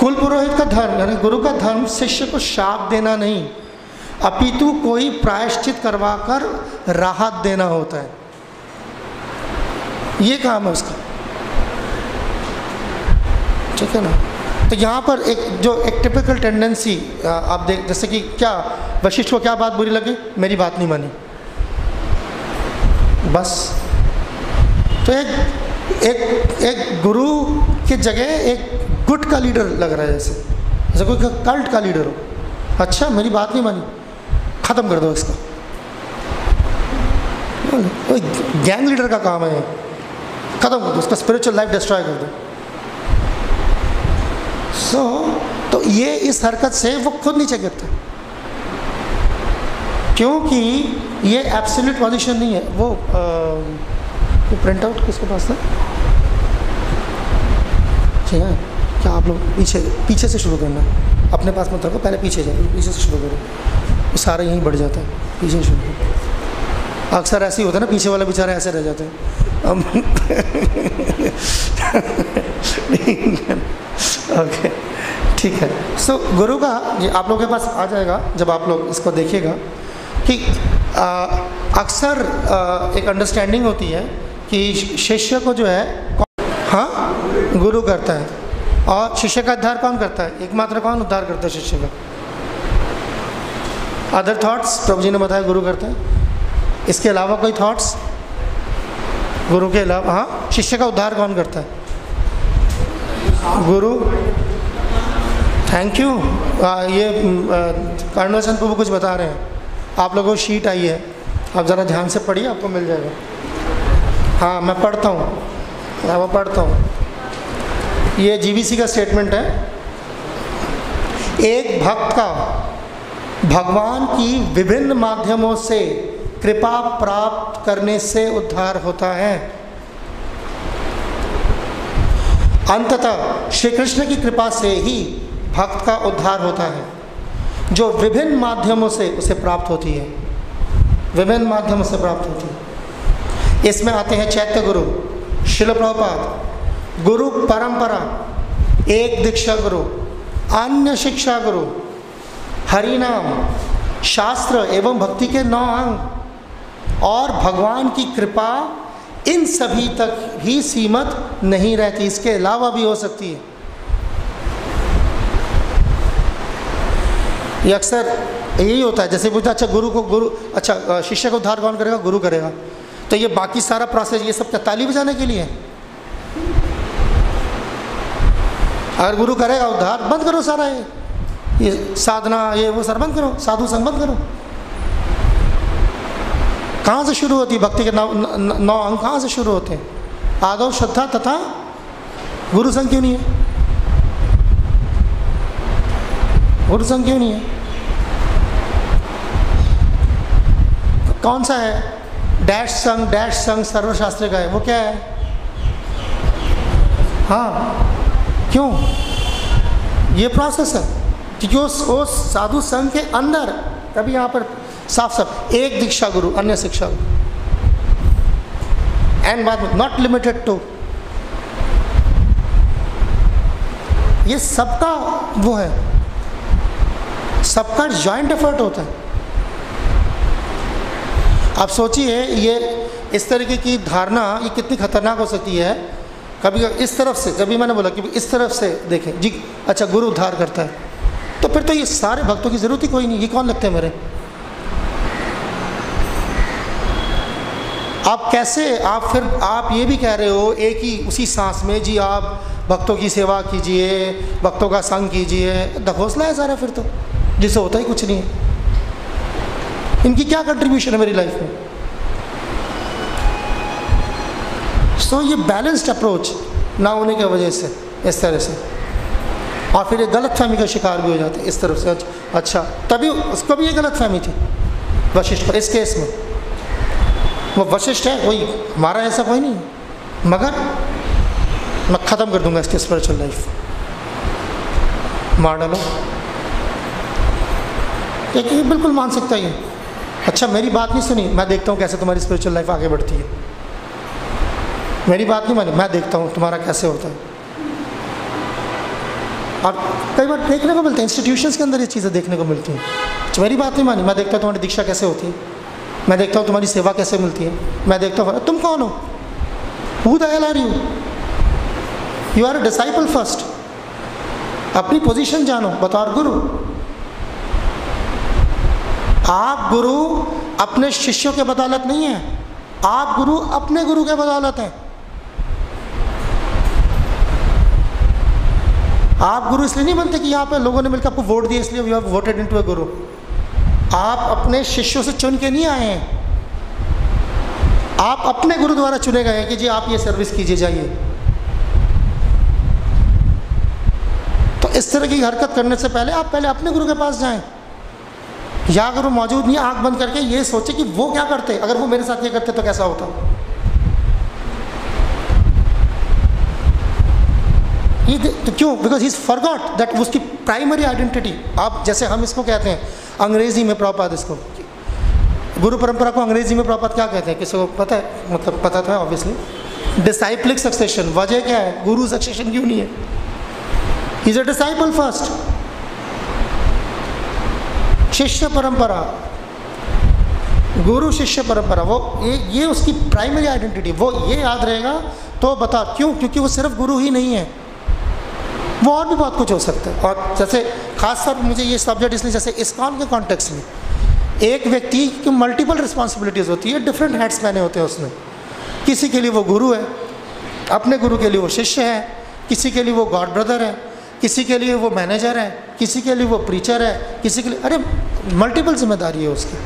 कुल पुरोहित का धर्म, यानी गुरु का धर्म, शिष्य को श्राप देना नहीं, अपितु कोई प्रायश्चित करवाकर राहत देना होता है। ये काम है उसका। ठीक है ना? तो यहाँ पर एक जो एक टिपिकल टेंडेंसी आप देख, जैसे कि क्या वशिष्ठ को क्या बात बुरी लगी? मेरी बात नहीं मानी। बस। तो एक एक एक गुरु की जगह एक गुट का लीडर लग रहा है जैसे। जैसे कोई कल्ट का लीडर हो। अच्छा मेरी बात नहीं मानी। ख़त्म कर दो इसका। गैंग लीडर का काम है। ख़त्म कर दो उसका स्पिरिचुअल लाइफ डिस्ट्रॉय कर दो। सो so, तो ये इस हरकत से वो खुद नीचे गिरते क्योंकि ये एब्सोल्यूट पोजीशन नहीं है। वो आ, प्रिंट आउट किसके पास था? ठीक है। क्या आप लोग पीछे पीछे से शुरू करना अपने पास मत रखो पहले पीछे जाओ पीछे से शुरू करो। सारा यहीं बढ़ जाता है। पीछे शुरू करो। अक्सर ऐसे ही होता है ना पीछे वाला बेचारा ऐसे रह जाते हैं। ओके ठीक है। सो so, गुरु का ये आप लोगों के पास आ जाएगा जब आप लोग इसको देखिएगा। कि अक्सर एक अंडरस्टैंडिंग होती है कि शिष्य को जो है हाँ? गुरु करता है। और शिष्य का उद्धार कौन करता है? एकमात्र कौन उद्धार करता है शिष्य का? अदर थॉट्स प्रभु जी ने बताया गुरु करता है। इसके अलावा कोई थॉट्स गुरु के अलावा हाँ? शिष्य का उद्धार कौन करता है? गुरु? थैंक यू आ, ये कर्णवचन प्रभु कुछ बता रहे हैं। आप लोगों को शीट आई है। आप ज़रा ध्यान से पढ़िए आपको मिल जाएगा। हाँ मैं पढ़ता हूँ। मैं पढ़ता हूँ। ये जीवीसी का स्टेटमेंट है। एक भक्त का भगवान की विभिन्न माध्यमों से कृपा प्राप्त करने से उद्धार होता है। अंततः श्री कृष्ण की कृपा से ही भक्त का उद्धार होता है, जो विभिन्न माध्यमों से उसे प्राप्त होती है। विभिन्न माध्यमों से प्राप्त होती है। इसमें आते हैं चैत्य गुरु शिल प्रभुपाद, गुरु परंपरा, एक दीक्षा गुरु, अन्य शिक्षा गुरु हरिनाम शास्त्र एवं भक्ति के नौ अंग। और भगवान की कृपा इन सभी तक ही सीमित नहीं रहती, इसके अलावा भी हो सकती है। ये अक्सर यही होता है, जैसे पूछता अच्छा गुरु को गुरु अच्छा शिष्य को उद्धार कौन करेगा? गुरु करेगा। तो ये बाकी सारा प्रोसेस ये सब ताली बजाने के लिए? है अगर गुरु करेगा, उद्धार, बंद करो सारा ये। ये साधना, ये वो सर बंद करो, साधु संग बंद करो। कहाँ से शुरू होती है? भक्ति के नौ नौ अंग कहाँ से शुरू होते हैं? आदव, श्रद्धा तथा गुरु संघ क्यों नहीं है। गुरु संघ क्यों नहीं है। कौन सा है? डैश संघ डैश संघ सर्वशास्त्र का है। वो क्या है? हाँ। क्यों? ये प्रोसेस है। क्योंकि उस उस साधु संघ के अंदर, तभी यहाँ पर साफ़ साफ़, एक दीक्षा गुरु, अन्य शिक्षा गुरु। एंड में नॉट लिमिटेड टू ये सबका वो है। सबका जॉइंट एफर्ट होता है। आप सोचिए, ये इस तरीके की धारणा, ये कितनी खतरनाक हो सकती है। कभी इस तरफ़ से, जब भी मैंने बोला कि इस तरफ़ से देखें, जी अच्छा गुरु उद्धार करता है। तो फिर तो ये सारे भक्तों की ज़रूरत ही कोई नहीं, ये कौन लगते हैं मेरे? आप कैसे आप फिर आप ये भी कह रहे हो एक ही उसी सांस में जी आप भक्तों की सेवा कीजिए भक्तों का संग कीजिए दखोसला है सारा फिर तो जिससे होता ही कुछ नहीं है। इनकी क्या कंट्रीब्यूशन है मेरी लाइफ में? सो so, ये बैलेंस्ड अप्रोच ना होने की वजह से इस तरह से। और फिर ये गलत फहमी का शिकार भी हो जाते इस तरफ़ से। अच्छा तभी उसको भी ये गलत फहमी थी वशिष्ठ इस केस में। वो वशिष्ठ है कोई हमारा ऐसा कोई नहीं। मगर, मैं ख़त्म कर दूँगा इसकी स्पिरिचुअल लाइफ मार डालो। ये बिल्कुल मान सकता है अच्छा मेरी बात नहीं सुनी। मैं देखता हूँ कैसे तुम्हारी स्पिरिचुअल लाइफ आगे बढ़ती है। मेरी बात नहीं मानी। मैं देखता हूँ तुम्हारा कैसे होता है। और कई बार देखने को मिलते हैं। इंस्टीट्यूशंस के अंदर ये चीज़ें देखने को मिलती हैं। अच्छा मेरी बात नहीं मानी। मैं देखता हूँ तुम्हारी दीक्षा कैसे होती है। मैं देखता हूँ तुम्हारी सेवा कैसे मिलती है। मैं देखता हूँ, तुम कौन हो? Who the are you you are disciple first अपनी पोजीशन जानो बतौर गुरु। आप गुरु अपने शिष्यों के बदौलत नहीं है। आप गुरु अपने गुरु के बदौलत हैं। आप गुरु इसलिए नहीं बनते कि यहाँ पे लोगों ने मिलकर आपको वोट दिया, इसलिए you have voted into a guru आप अपने शिष्यों से चुन के नहीं आए हैं। आप अपने गुरु द्वारा चुने गए हैं कि जी आप ये सर्विस कीजिए, जाइए। तो इस तरह की हरकत करने से पहले आप पहले अपने गुरु के पास जाएँ। या अगर वो मौजूद नहीं, आँख बंद करके ये सोचे कि वो क्या करते? अगर वो मेरे साथ ये करते तो कैसा होता? ये तो क्यों? Because he is forgot that उसकी प्राइमरी आइडेंटिटी आप जैसे हम इसको कहते हैं अंग्रेज़ी में प्रॉपाद इसको। गुरु परंपरा को अंग्रेज़ी में प्रॉपर क्या कहते हैं? किसी को पता है? मतलब पता था ऑब्वियसली डिसाइपलिक सक्सेशन वजह क्या है? गुरु सक्सेशन क्यों नहीं है? इज़ अ डिसाइपल फ़र्स्ट शिष्य परंपरा। गुरु शिष्य परंपरा, वो ये ये उसकी प्राइमरी आइडेंटिटी वो ये याद रहेगा तो बता, क्यों? क्योंकि वो सिर्फ़ गुरु ही नहीं है। वो और भी बहुत कुछ हो सकता है। और जैसे खास तौर पर मुझे ये सब्जेक्ट इसलिए जैसे इस्कॉन के कॉन्टेक्स्ट में, एक व्यक्ति की मल्टीपल रिस्पॉन्सिबिलिटीज़ होती है डिफरेंट हैट्स पहने होते हैं उसमें। किसी के लिए वो गुरु है, अपने गुरु के लिए वो शिष्य है, किसी के लिए वो गॉड ब्रदर है, किसी के लिए वो मैनेजर है, किसी के लिए वो प्रीचर है, किसी के लिए, अरे मल्टीपल ज़िम्मेदारी है उसकी।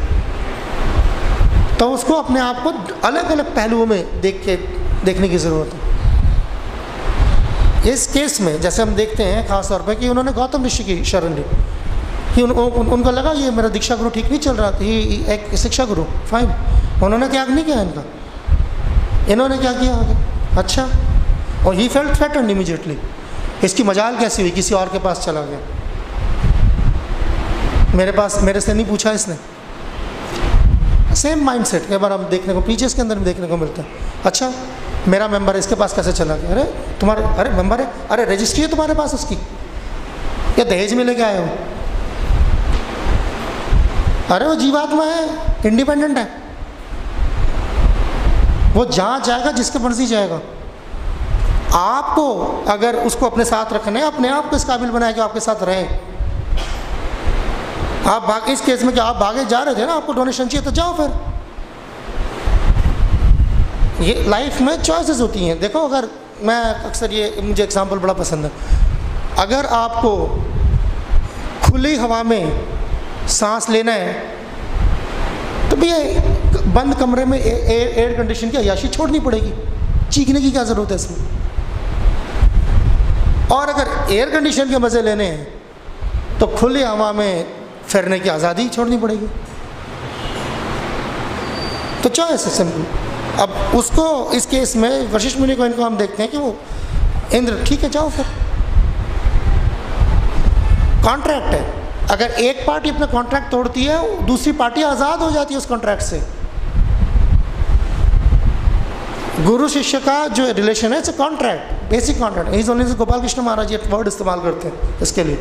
तो उसको अपने आप को अलग अलग पहलुओं में देख के देखने की ज़रूरत है। इस केस में जैसे हम देखते हैं खास तौर पर कि उन्होंने गौतम ऋषि की शरण ली। कि उन, उन, उनको लगा ये मेरा दीक्षा गुरु ठीक नहीं चल रहा था ये एक शिक्षा गुरु फाइन उन्होंने त्याग नहीं किया इनका? इन्होंने क्या किया आगे? अच्छा। और ही फेल्ट थ्रेटन इमीजिएटली इसकी मजाल कैसी हुई? किसी और के पास चला गया। मेरे पास मेरे से नहीं पूछा इसने। सेम माइंड सेट कई बार हम देखने को पीछे के अंदर भी देखने को मिलता है। अच्छा। मेरा मेंबर है इसके पास कैसे चला गया? अरे, तुम्हारे, अरे मेंबर है, अरे रजिस्ट्री है तुम्हारे पास उसकी। क्या दहेज में लेके आए हो? अरे वो जीवात्मा है इंडिपेंडेंट है। वो जहाँ जाएगा, जिसके मर्ज़ी जाएगा। आपको अगर उसको अपने साथ रखना है, अपने आप को इस काबिल बनाए कि आपके साथ रहे। आप भाग, इस केस में क्या आप भागे, जा रहे थे ना, आपको डोनेशन चाहिए तो जाओ फिर। ये लाइफ में चॉइसेस होती हैं। देखो, अगर मैं अक्सर ये, मुझे एग्जांपल बड़ा पसंद है। अगर आपको खुली हवा में सांस लेना है तो भैया, बंद कमरे में एयर कंडीशन की अयाशी छोड़नी पड़ेगी। चीखने की क्या ज़रूरत है इसमें? और अगर एयर कंडीशन के मज़े लेने हैं तो खुली हवा में फिरने की आज़ादी छोड़नी पड़ेगी। तो चॉइस है सिंपल अब उसको, इस केस में वशिष्ठ मुनि को इनको हम देखते हैं कि वो इंद्र, ठीक है, जाओ फिर। कॉन्ट्रैक्ट है। अगर एक पार्टी अपना कॉन्ट्रैक्ट तोड़ती है, दूसरी पार्टी आज़ाद हो जाती है उस कॉन्ट्रैक्ट से। गुरु शिष्य का जो रिलेशन है it's contract basic contract is only Gopal Krishna Maharaj ये वर्ड इस्तेमाल करते हैं इसके लिए।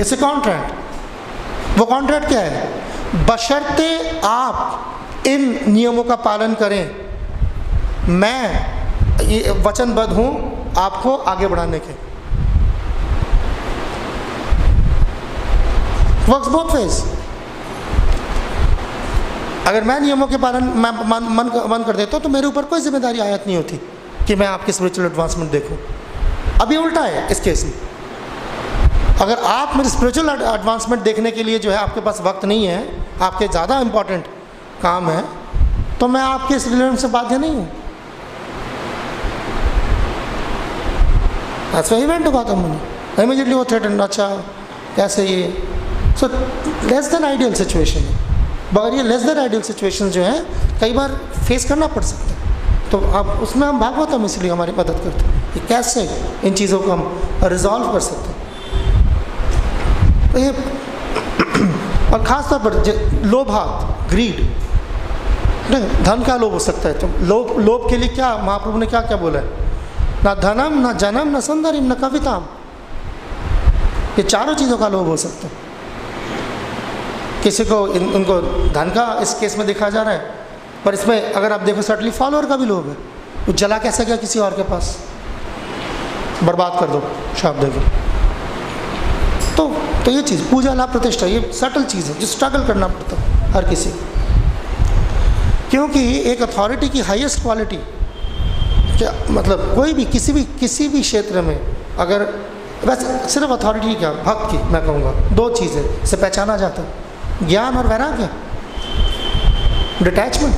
इट्स ए कॉन्ट्रैक्ट वो कॉन्ट्रैक्ट क्या है? बशर्ते आप इन नियमों का पालन करें। मैं वचनबद्ध हूँ आपको आगे बढ़ाने के। वर्क्स बोथ वेज अगर मैं नियमों के पालन, मैं मन मन मन कर देता हूँ तो मेरे ऊपर कोई ज़िम्मेदारी, आयत नहीं होती कि मैं आपकी स्पिरिचुअल एडवांसमेंट देखूँ। अभी उल्टा है इस केस में। अगर आप मेरे स्पिरिचुअल एडवांसमेंट देखने के लिए जो है आपके पास वक्त नहीं है, आपके ज़्यादा इंपॉर्टेंट काम है तो मैं आपके इस रिलेशन से बाध्य नहीं हूँ। That's why he went to Gautam Muni. Immediately वो threatened, अच्छा कैसे ये so less than ideal situation है मगर ये लेस देन आइडियल सिचुएशन जो है कई बार फेस करना पड़ सकता है। तो अब उसमें हम भागवत हम इसलिए हमारी मदद करते हैं कि कैसे इन चीज़ों को हम रिजॉल्व कर सकते हैं। तो ये [clears throat] और ख़ास तौर पर लोभात ग्रीड धन का लोभ हो सकता है। तो लोभ लोभ के लिए क्या महाप्रभु ने क्या क्या बोला है? ना धनम ना जन्म ना सौंदर्य न कविताम। ये चारों चीज़ों का लोभ हो सकता है। किसी को इन, उनको धन का इस केस में देखा जा रहा है पर इसमें अगर आप देखो सटली फॉलोअर का भी लोभ है। वो जला कैसे गया किसी और के पास? बर्बाद कर दो शाप देकर तो तो ये चीज़ पूजा लाभ प्रतिष्ठा ये सटल चीज़ है जो स्ट्रगल करना पड़ता है हर किसी क्योंकि एक अथॉरिटी की हाईएस्ट क्वालिटी क्या मतलब कोई भी, किसी भी किसी भी क्षेत्र में अगर वैसे सिर्फ़ अथॉरिटी क्या, भक्त की, मैं कहूँगा, दो चीज़ें से पहचाना जाता ज्ञान और वैराग्य। डिटैचमेंट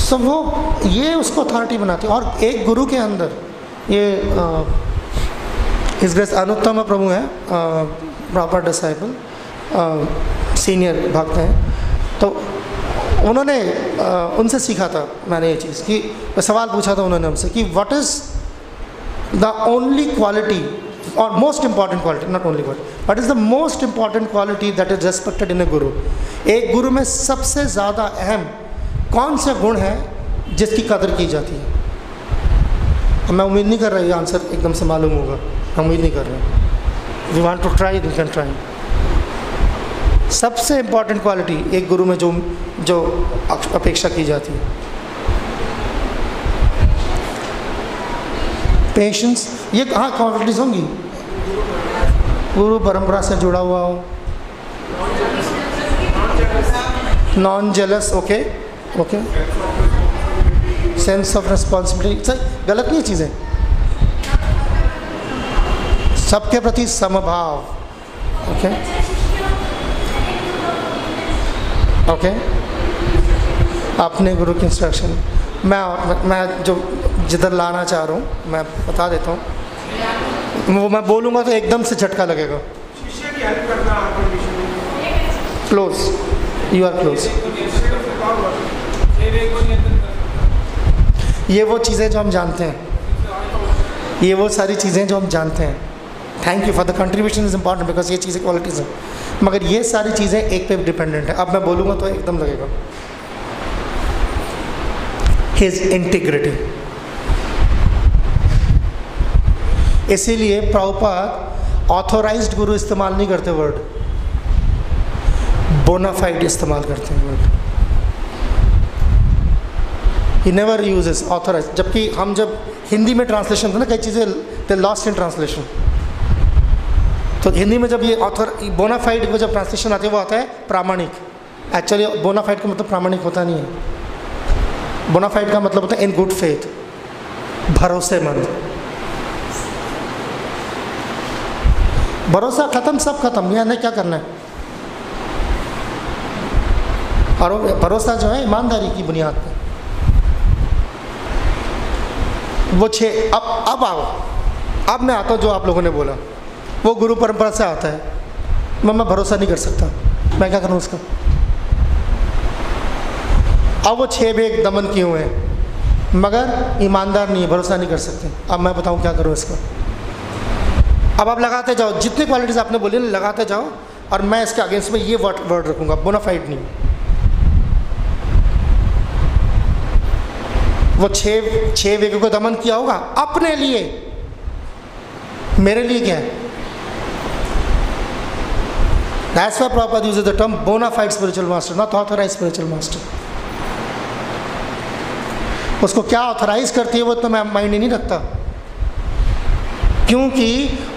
सो वो, ये उसको अथॉरिटी बनाती और एक गुरु के अंदर, ये इस ग्रेस अनुत्तम प्रभु हैं प्रॉपर डिसाइपल सीनियर भक्त हैं। उन्होंने उनसे सीखा था मैंने ये चीज़ कि सवाल पूछा था उन्होंने हमसे कि what is the only quality और most important quality not only quality, what is the most important quality that is respected in a guru एक गुरु में सबसे ज़्यादा अहम कौन सा गुण है जिसकी कदर की जाती है? मैं उम्मीद नहीं कर रहा ये आंसर एकदम से मालूम होगा। हम उम्मीद नहीं कर रहे। We want to try you can try सबसे इंपॉर्टेंट क्वालिटी एक गुरु में जो जो अपेक्षा की जाती है। पेशेंस ये कहाँ क्वालिटीज होंगी? गुरु परंपरा से जुड़ा हुआ हो। Non jealous okay okay sense of responsibility सही, गलत नहीं चीज़ें। सबके प्रति समभाव ओके ओके अपने गुरु की इंस्ट्रक्शन मैं मैं जो जिधर लाना चाह रहा हूँ मैं बता देता हूँ। वो मैं बोलूँगा तो एकदम से झटका लगेगा। क्लोज यू आर क्लोज ये वो चीज़ें जो हम जानते हैं। ये वो सारी चीज़ें जो हम जानते हैं। Thank you for the contribution is important because ये चीज़ें क्वालिटीज़ हैं मगर ये सारी चीज़ें एक पे डिपेंडेंट है। अब मैं बोलूँगा तो एकदम लगेगा। हिज इंटीग्रिटी इसीलिए प्रभुपाद ऑथोराइज गुरु इस्तेमाल नहीं करते वर्ड बोनाफाइड इस्तेमाल करते हैं word he never uses authorise जबकि हम जब हिंदी में ट्रांसलेशन था ना, कई चीज़ें दे लॉस्ट इन ट्रांसलेशन तो हिंदी में जब ये ऑथर बोनाफाइड को जब ट्रांसलेशन आती है, वो आता है प्रामाणिक। एक्चुअली बोनाफाइड का मतलब प्रामाणिक होता नहीं है। बोनाफाइड का मतलब होता है इन गुड फेथ भरोसेमंद। भरोसा ख़त्म, सब खत्म। यहाँ क्या करना है? और भरोसा जो है, ईमानदारी की बुनियाद पर वो छः, अब अब आओ। अब मैं आता हूँ जो आप लोगों ने बोला। वो गुरु परंपरा से आता है। मैं मैं भरोसा नहीं कर सकता। मैं क्या करूँ उसका? अब वो छः बेग दमन किए हुए हैं। मगर ईमानदार नहीं है, भरोसा नहीं कर सकते। अब मैं बताऊँ क्या करूँ इसका? अब आप लगाते जाओ, जितनी क्वालिटीज़ आपने बोली ना, लगाते जाओ और मैं इसके अगेंस्ट में ये वर्ड वर्ड रखूँगा बोनाफाइड नहीं। वो छः छः वेगों को दमन किया होगा अपने लिए। मेरे लिए क्या है? That's why Prabhupada uses the term bona fide spiritual master, not authorized spiritual master. उसको क्या ऑथराइज करती है वो तो मैं माइंड ही नहीं रखता। क्योंकि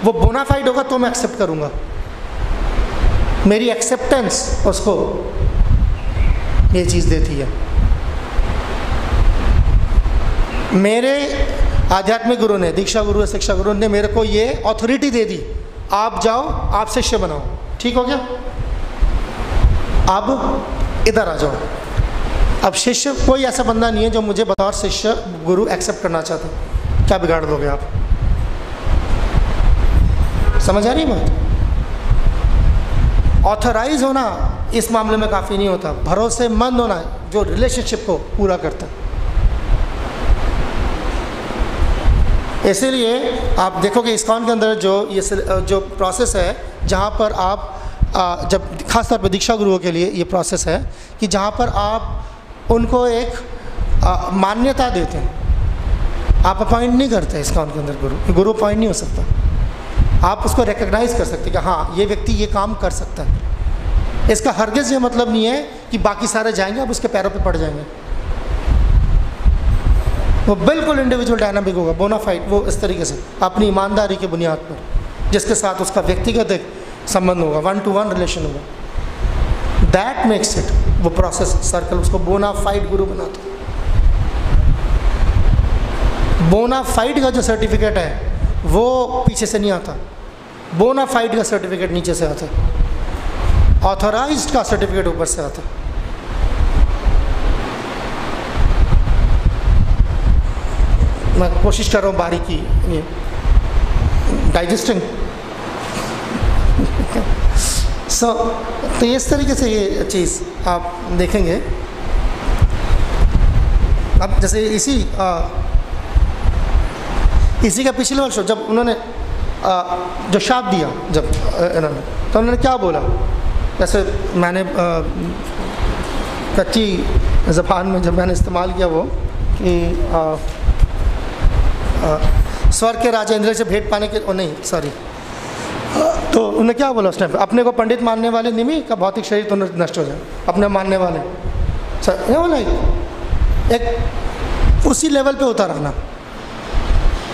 वो बोनाफाइड होगा तो मैं एक्सेप्ट करूँगा। मेरी एक्सेप्टेंस उसको ये चीज़ देती है। मेरे आध्यात्मिक गुरु ने दीक्षा गुरु शिक्षा गुरु ने मेरे को ये अथॉरिटी दे दी। आप जाओ आप शिष्य बनाओ। ठीक हो गया? अब इधर आ जाओ। अब शिष्य, कोई ऐसा बंदा नहीं है जो मुझे बतौर शिष्य, गुरु एक्सेप्ट करना चाहता क्या बिगाड़ दोगे आप? समझ आ रही बात? ऑथराइज होना इस मामले में काफ़ी नहीं होता। भरोसेमंद होना जो रिलेशनशिप को पूरा करता इसीलिए आप देखोगे इस्कॉन के अंदर जो ये जो प्रोसेस है जहाँ पर आप आ, जब खास तौर पर दीक्षा गुरुओं के लिए ये प्रोसेस है कि जहाँ पर आप उनको एक मान्यता देते हैं। आप अपॉइंट नहीं करते इसका उनके अंदर गुरु गुरु अपॉइंट नहीं हो सकता। आप उसको रिकग्नाइज कर सकते कि हाँ ये व्यक्ति ये काम कर सकता है। इसका हरगिज़ ये मतलब नहीं है कि बाकी सारे जाएँगे आप उसके पैरों पे पड़ जाएँगे। वो बिल्कुल इंडिविजुअल डायनामिक होगा बोनाफाइट वो इस तरीके से अपनी ईमानदारी की बुनियाद पर। जिसके साथ उसका व्यक्तिगत एक संबंध होगा वन टू वन रिलेशन होगा। दैट मेक्स इट वो प्रोसेस सर्कल उसको बोनाफाइड गुरु बनाते बोनाफाइड का जो सर्टिफिकेट है, वो पीछे से नहीं आता। बोना फाइट का सर्टिफिकेट नीचे से आता ऑथोराइज्ड का सर्टिफिकेट ऊपर से आता मैं कोशिश कर रहा हूँ बारीकी डाइजेस्टिंग सो so, तो इस तरीके से ये चीज़ आप देखेंगे। अब जैसे इसी आ, इसी का पिछले वर्ष जब उन्होंने आ, जो शाप दिया जब इन्होंने तो उन्होंने क्या बोला? जैसे मैंने कच्ची ज़बान में जब मैंने इस्तेमाल किया वो कि स्वर के राजा इंद्र से भेंट पाने के ओ नहीं सॉरी तो उन्हें क्या बोला उस टाइम अपने को पंडित मानने वाले निमी का भौतिक शरीर तो नष्ट हो जाए। अपने मानने वाले। सर क्या बोला एक उसी लेवल पे होता रहना।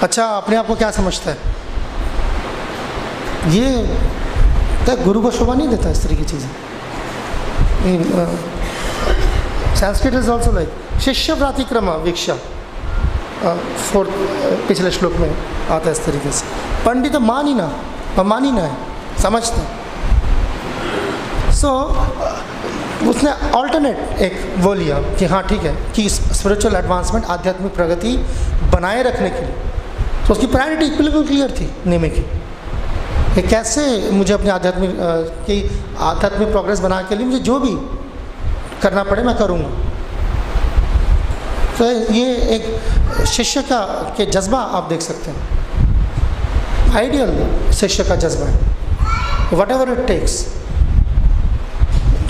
अच्छा अपने आप को क्या समझता है? ये तो गुरु को शोभा नहीं देता इस तरह की चीज़ें। संस्कृत इज़ ऑल्सो लाइक शिष्य प्रातिक्रम वीक्षा। फोर्थ पिछले श्लोक में आता है इस तरीके से। पंडित मान ही ना मानी ना है समझते सो so, उसने ऑल्टरनेट एक वो लिया कि हाँ ठीक है कि स्पिरिचुअल एडवांसमेंट आध्यात्मिक प्रगति बनाए रखने के लिए। तो उसकी प्रायोरिटी बिल्कुल क्लियर थी नेमे की। कि कैसे मुझे अपने आध्यात्मिक की आध्यात्मिक प्रोग्रेस बना के लिए मुझे जो भी करना पड़े मैं करूँगा। तो ये एक शिष्य का के जज्बा आप देख सकते हैं। आइडियल शिष्य का जज्बा है whatever it takes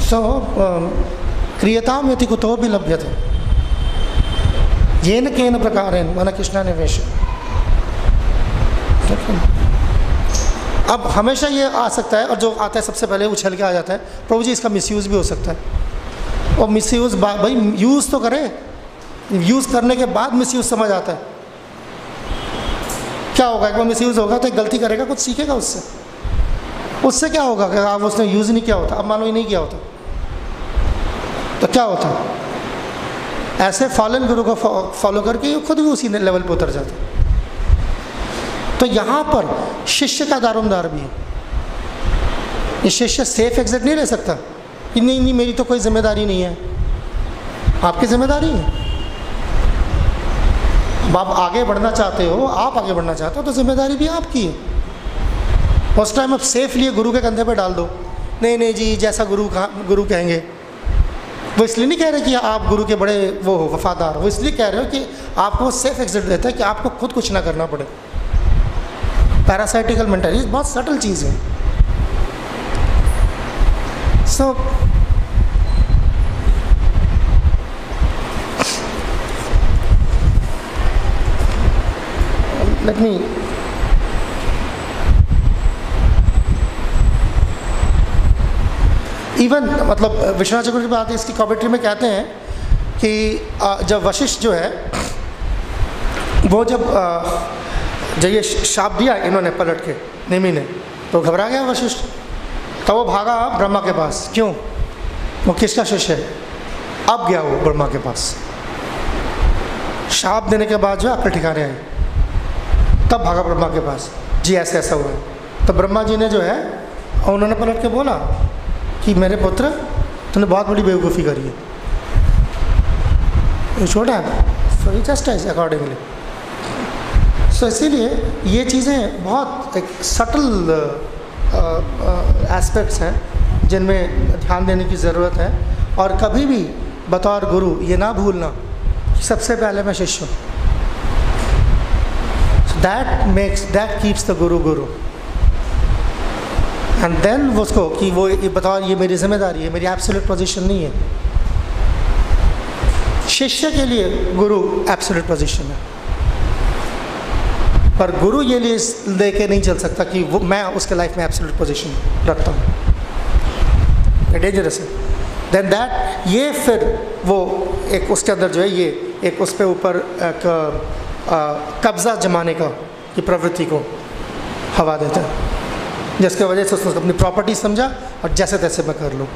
so क्रियताम यति कुतो भी लभ्य थे ये न केन प्रकार मन कृष्णा निवेश अब हमेशा ये आ सकता है और जो आता है सबसे पहले उछल के आ जाता है। प्रभु जी, इसका मिसयूज़ भी हो सकता है। और मिसयूज़ भाई यूज़ तो करे। यूज़ करने के बाद मिसयूज़ समझ आता है। क्या होगा? एक बार मिसयूज़ होगा तो गलती करेगा, कुछ सीखेगा उससे। उससे क्या होगा कि आप उसने यूज़ नहीं किया होता? अब मान लो नहीं किया होता। तो क्या होता? ऐसे फॉलन गुरु को फॉलो करके खुद भी उसी लेवल पर उतर जाता। तो यहाँ पर शिष्य का दारोमदार भी है। ये शिष्य सेफ़ एग्जिट नहीं रह सकता। कि नहीं नहीं, मेरी तो कोई ज़िम्मेदारी नहीं है। आपकी ज़िम्मेदारी है। आप आगे बढ़ना चाहते हो आप आगे बढ़ना चाहते हो तो ज़िम्मेदारी भी आपकी है। उस टाइम आप सेफ़ लिए गुरु के कंधे पर डाल दो। नहीं नहीं जी जैसा गुरु गुरु कहेंगे। वो इसलिए नहीं कह रहे कि आप गुरु के बड़े वो हो वफादार वो इसलिए कह रहे हो कि आपको सेफ़ एग्जिट देता है कि आपको खुद कुछ ना करना पड़े। पैरासाइटिकल मेंटालिटी बहुत सटल चीज़ है। So so, let me. Even मतलब विश्वनाथ चक्र की बात है, इसकी कॉमेंट्री में कहते हैं कि जब वशिष्ठ जो है, वो जब जब ये शाप दिया इन्होंने पलट के, निमी ने तो घबरा गया वशिष्ठ। तो वो भागा ब्रह्मा के पास। क्यों? वो किसका शिष्य है? अब गया वो ब्रह्मा के पास। शाप देने के बाद जो है अक्ल ठिकाने आई। तब भागा ब्रह्मा के पास। जी, ऐसे, ऐसा हुआ। तो ब्रह्मा जी ने जो है उन्होंने पलट के बोला कि मेरे पुत्र तुमने बहुत बड़ी बेवकूफ़ी करी है। छोटा so just as accordingly so इसीलिए ये चीज़ें बहुत एक सटल एस्पेक्ट्स हैं, जिनमें ध्यान देने की ज़रूरत है। और कभी भी बतौर गुरु, ये ना भूलना सबसे पहले मैं शिष्य हूँ। That makes that keeps the guru guru and then उसको कि वो ये बताओ ये मेरी ज़िम्मेदारी है मेरी एब्सोल्यूट पोजीशन नहीं है शिष्य के लिए गुरु एब्सोल्यूट पोजीशन है पर गुरु ये लिए लेके नहीं चल सकता कि वो मैं उसके लाइफ में एब्सोल्यूट पोजीशन रखता हूँ डेंजरस है देन दैट ये फिर वो एक उसके अंदर जो है ये एक उस पर ऊपर एक कब्ज़ा जमाने का, की प्रवृत्ति को हवा देता है। जिसके वजह से उसने अपनी प्रॉपर्टी समझा और जैसे तैसे मैं कर लूँ।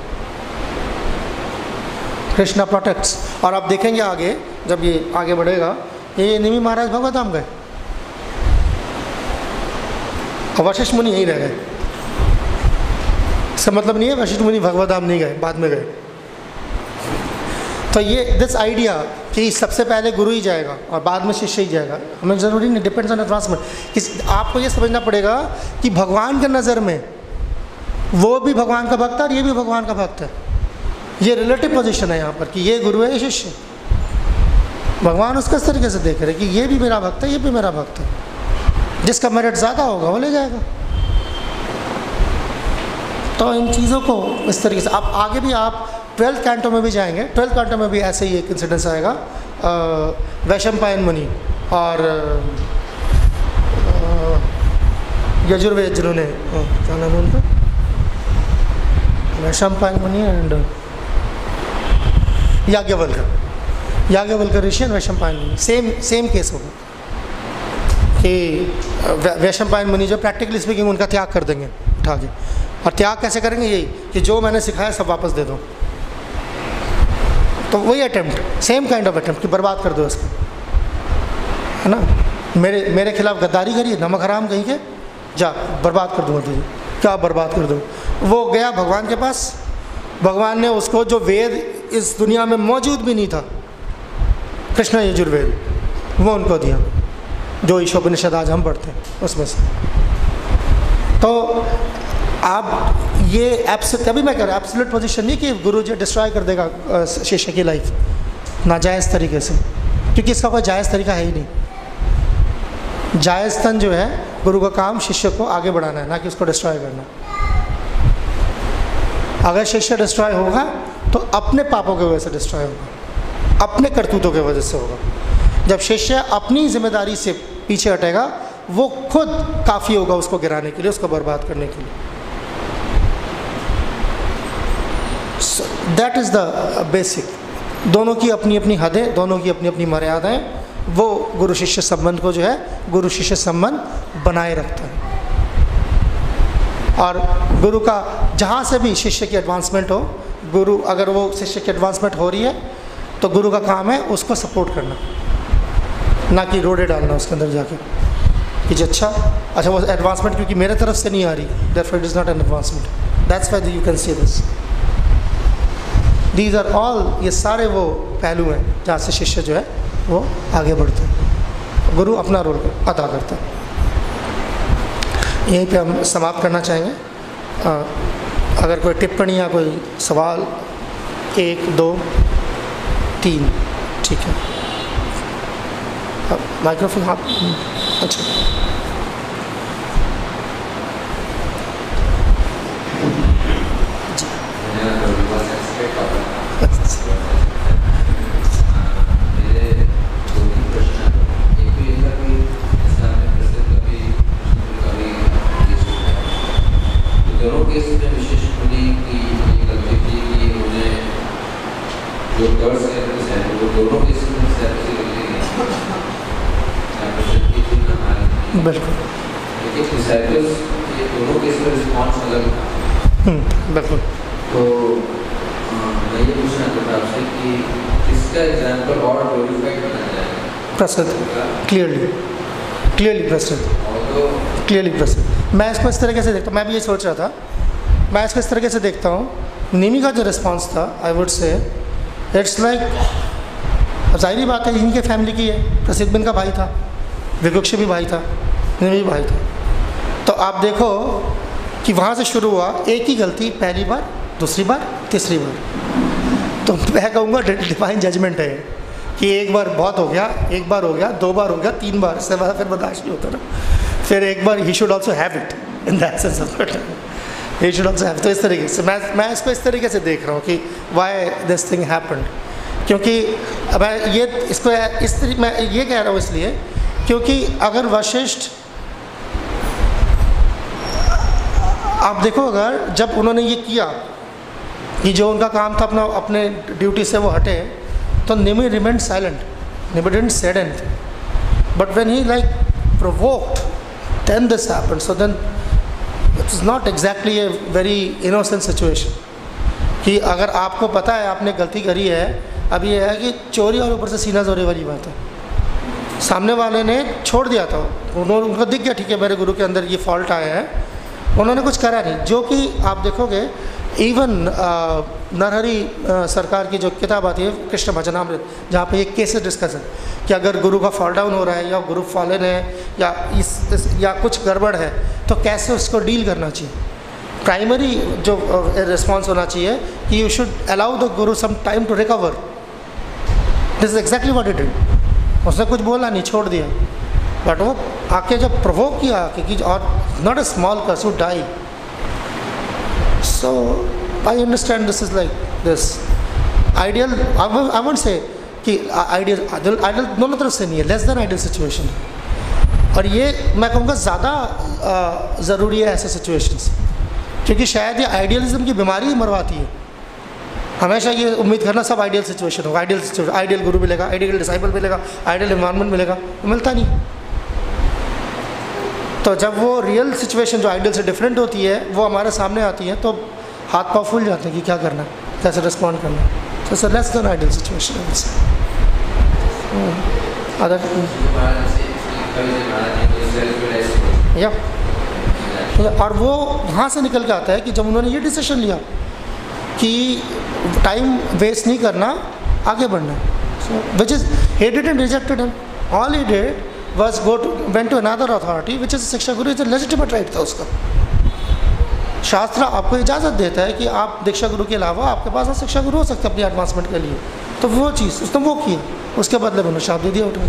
कृष्णा प्रोटेक्ट्स और आप देखेंगे आगे, जब ये आगे बढ़ेगा, ये निमी महाराज भगवत धाम गए। और वशिष्ठ मुनि यहीं रह गए। इसका मतलब नहीं है, वशिष्ठ मुनि भगवत धाम नहीं गए, बाद में गए। तो ये दिस आइडिया कि सबसे पहले गुरु ही जाएगा और बाद में शिष्य ही जाएगा, हमें ज़रूरी नहीं डिपेंड्स ऑन एडवांसमेंट कि आपको ये समझना पड़ेगा कि भगवान के नज़र में वो भी भगवान का भक्त है और ये भी भगवान का भक्त है। ये रिलेटिव पोजिशन है यहाँ पर कि ये गुरु है, ये शिष्य भगवान उसका इस तरीके से देख रहे कि ये भी मेरा भक्त है, ये भी मेरा भक्त है। जिसका मेरिट ज़्यादा होगा, वो ले जाएगा। तो इन चीज़ों को इस तरीके से आप आगे भी आप ट्वेल्थ कैंटो में भी जाएँगे। ट्वेल्थ कैंटो में भी ऐसे ही एक इंसिडेंस आएगा। वैशम पायन मुनि और यजुर्वेद जिन्होंने क्या नाम है उनका? वैशम पायन मुनि एंड याज्ञवल्कर। याज्ञवल्कर ऋषि एंड वैशम पायन मुनि। सेम सेम केस होगा। कि वैशम पायन मुनि जो प्रैक्टिकली स्पीकिंग उनका त्याग कर देंगे। उठा के। और त्याग कैसे करेंगे? यही कि जो मैंने सिखाया सब वापस दे दो। तो वही attempt same kind of attempt कि बर्बाद कर दो इसको है ना? मेरे मेरे खिलाफ गद्दारी करिए, नमक हराम कहीं के, जा, बर्बाद कर दूँगा तुझे। क्या बर्बाद कर दो? वो गया भगवान के पास। भगवान ने उसको जो वेद इस दुनिया में मौजूद भी नहीं था, कृष्ण यजुर्वेद, वो उनको दिया। जो ईशोपनिषद आज हम पढ़ते हैं, उसमें से। तो आप ये एप्स तभी मैं कह रहा हूँ एप्सलेट पोजिशन नहीं कि गुरु जी डिस्ट्रॉय कर देगा शिष्य की लाइफ नाजायज़ तरीके से। क्योंकि इसका कोई जायज़ तरीका है ही नहीं। जायज़ तन जो है, गुरु का काम शिष्य को आगे बढ़ाना है, ना कि उसको डिस्ट्रॉय करना। अगर शिष्य डिस्ट्रॉय होगा तो अपने पापों की वजह से डिस्ट्रॉय होगा। अपने करतूतों की वजह से होगा। जब शिष्य अपनी ज़िम्मेदारी से पीछे हटेगा, वो खुद काफ़ी होगा उसको गिराने के लिए, उसको बर्बाद करने के लिए। दैट इज़ द बेसिक दोनों की अपनी अपनी हदें, दोनों की अपनी अपनी मर्यादाएँ, वो गुरु शिष्य संबंध को जो है, गुरु शिष्य संबंध बनाए रखता है। और गुरु का जहाँ से भी शिष्य की एडवांसमेंट हो, गुरु अगर वो शिष्य की एडवांसमेंट हो रही है तो गुरु का काम है उसको सपोर्ट करना। ना कि रोडे डालना उसके अंदर जाके। कि जी अच्छा अच्छा वो एडवांसमेंट क्योंकि मेरे तरफ़ से नहीं आ रही there it is not an advancement that's why you can see this these are all ये सारे वो पहलू हैं जहाँ से शिष्य जो है वो आगे बढ़ते हैं। गुरु अपना रोल अदा करता है। यहीं पे हम समाप्त करना चाहेंगे। आ, अगर कोई टिप्पणी या कोई सवाल एक दो तीन ठीक है। माइक्रोफोन हाथ अच्छा। बिल्कुल। हम्म, बिल्कुल। तो मैं ये पूछना चाहता आपसे कि इसका एग्जांपल और ग्लोरीफाइड बनाया जाए? प्रसिद्ध क्लियरली क्लियरली प्रसिद्ध क्लियरली प्रसिद्ध मैं इसको इस तरीके से देखता हूँ। मैं भी ये सोच रहा था। मैं इसको इस तरीके से देखता हूँ। निमी का जो रिस्पॉन्स था I would say it's like ज़ाहिर बात है, इनके फैमिली की है। प्रसिद्ध बिन का भाई था विवक्ष भी भाई था निमी भाई था। तो आप देखो कि वहाँ से शुरू हुआ, एक ही गलती, पहली बार, दूसरी बार, तीसरी बार। तो मैं कहूँगा डिवाइन जजमेंट है। कि एक बार बहुत हो गया, एक बार हो गया, दो बार हो गया, तीन बार बाद फिर बर्दाश्त नहीं होता ना। फिर एक बार he should also have it in that of he should also have तो इस तरीके से, मैं मैं इसको इस तरीके से देख रहा हूँ कि वाई दिस थिंग हैपन्ड क्योंकि मैं ये, इसको इस मैं ये कह रहा हूँ इसलिए क्योंकि अगर वशिष्ठ, आप देखो अगर जब उन्होंने ये किया कि जो उनका काम था अपना, अपने ड्यूटी से वो हटे तो Nimi remained silent Nimi didn't said but when he like provoked then this happened. So then it not exactly a very innocent situation कि अगर आपको पता है आपने गलती करी है, अब ये है कि चोरी और ऊपर से सीना जोरे वाली बात है। सामने वाले ने छोड़ दिया था, उन्होंने, उनको दिख गया, ठीक है, मेरे गुरु के अंदर ये फॉल्ट आया है। उन्होंने कुछ करा नहीं। जो कि आप देखोगे इवन नरहरी सरकार की जो किताब आती है कृष्ण भजनामृत जहाँ पे ये केसेस है कि अगर गुरु का फॉल डाउन हो रहा है या गुरु फॉलन है या इस, इस या कुछ गड़बड़ है तो कैसे उसको डील करना चाहिए? प्राइमरी जो रिस्पॉन्स होना चाहिए कि you should allow the guru some time to recover this is exactly what it end उसने कुछ बोला नहीं छोड़ दिया। बट वो आके जब प्रोवोक किया आके कि और not a small curse die so I understand this is like this ideal I won't say कि आइडियल आइडियल दोनों तरफ़ से नहीं है लेस देन आइडियल सिचुएशन और ये मैं कहूँगा ज़्यादा ज़रूरी है ऐसे सिचुएशंस क्योंकि शायद ये आइडियलिज्म की बीमारी मरवाती है। हमेशा ये उम्मीद करना सब आइडियल सिचुएशन होगा। आइडियल सिचुएशन आइडियल गुरु मिलेगा आइडियल डिसाइबल मिलेगा आइडियल इन्वायरमेंट मिलेगा तो मिलता नहीं। तो जब वो रियल सिचुएशन जो आइडियल से डिफरेंट होती है, वो हमारे सामने आती है तो हाथ पाँव फूल जाते हैं कि क्या करना है, कैसे रिस्पॉन्ड करना है। तो sir less than ideal situation other या और वो वहाँ से निकल के आता है कि जब उन्होंने ये डिसीज़न लिया कि टाइम वेस्ट नहीं करना, आगे बढ़ना which is didn't rejected him all he did was go to, went to another authority, which is शिक्षा गुरु इज़ legitimate right था उसका। शास्त्र आपको इजाज़त देता है कि आप दीक्षा गुरु के अलावा आपके पास शिक्षा गुरु हो सकते अपनी एडवांसमेंट के लिए। तो वो चीज़, उसने वो किया। उसके बदले में शाप दे दिया उठा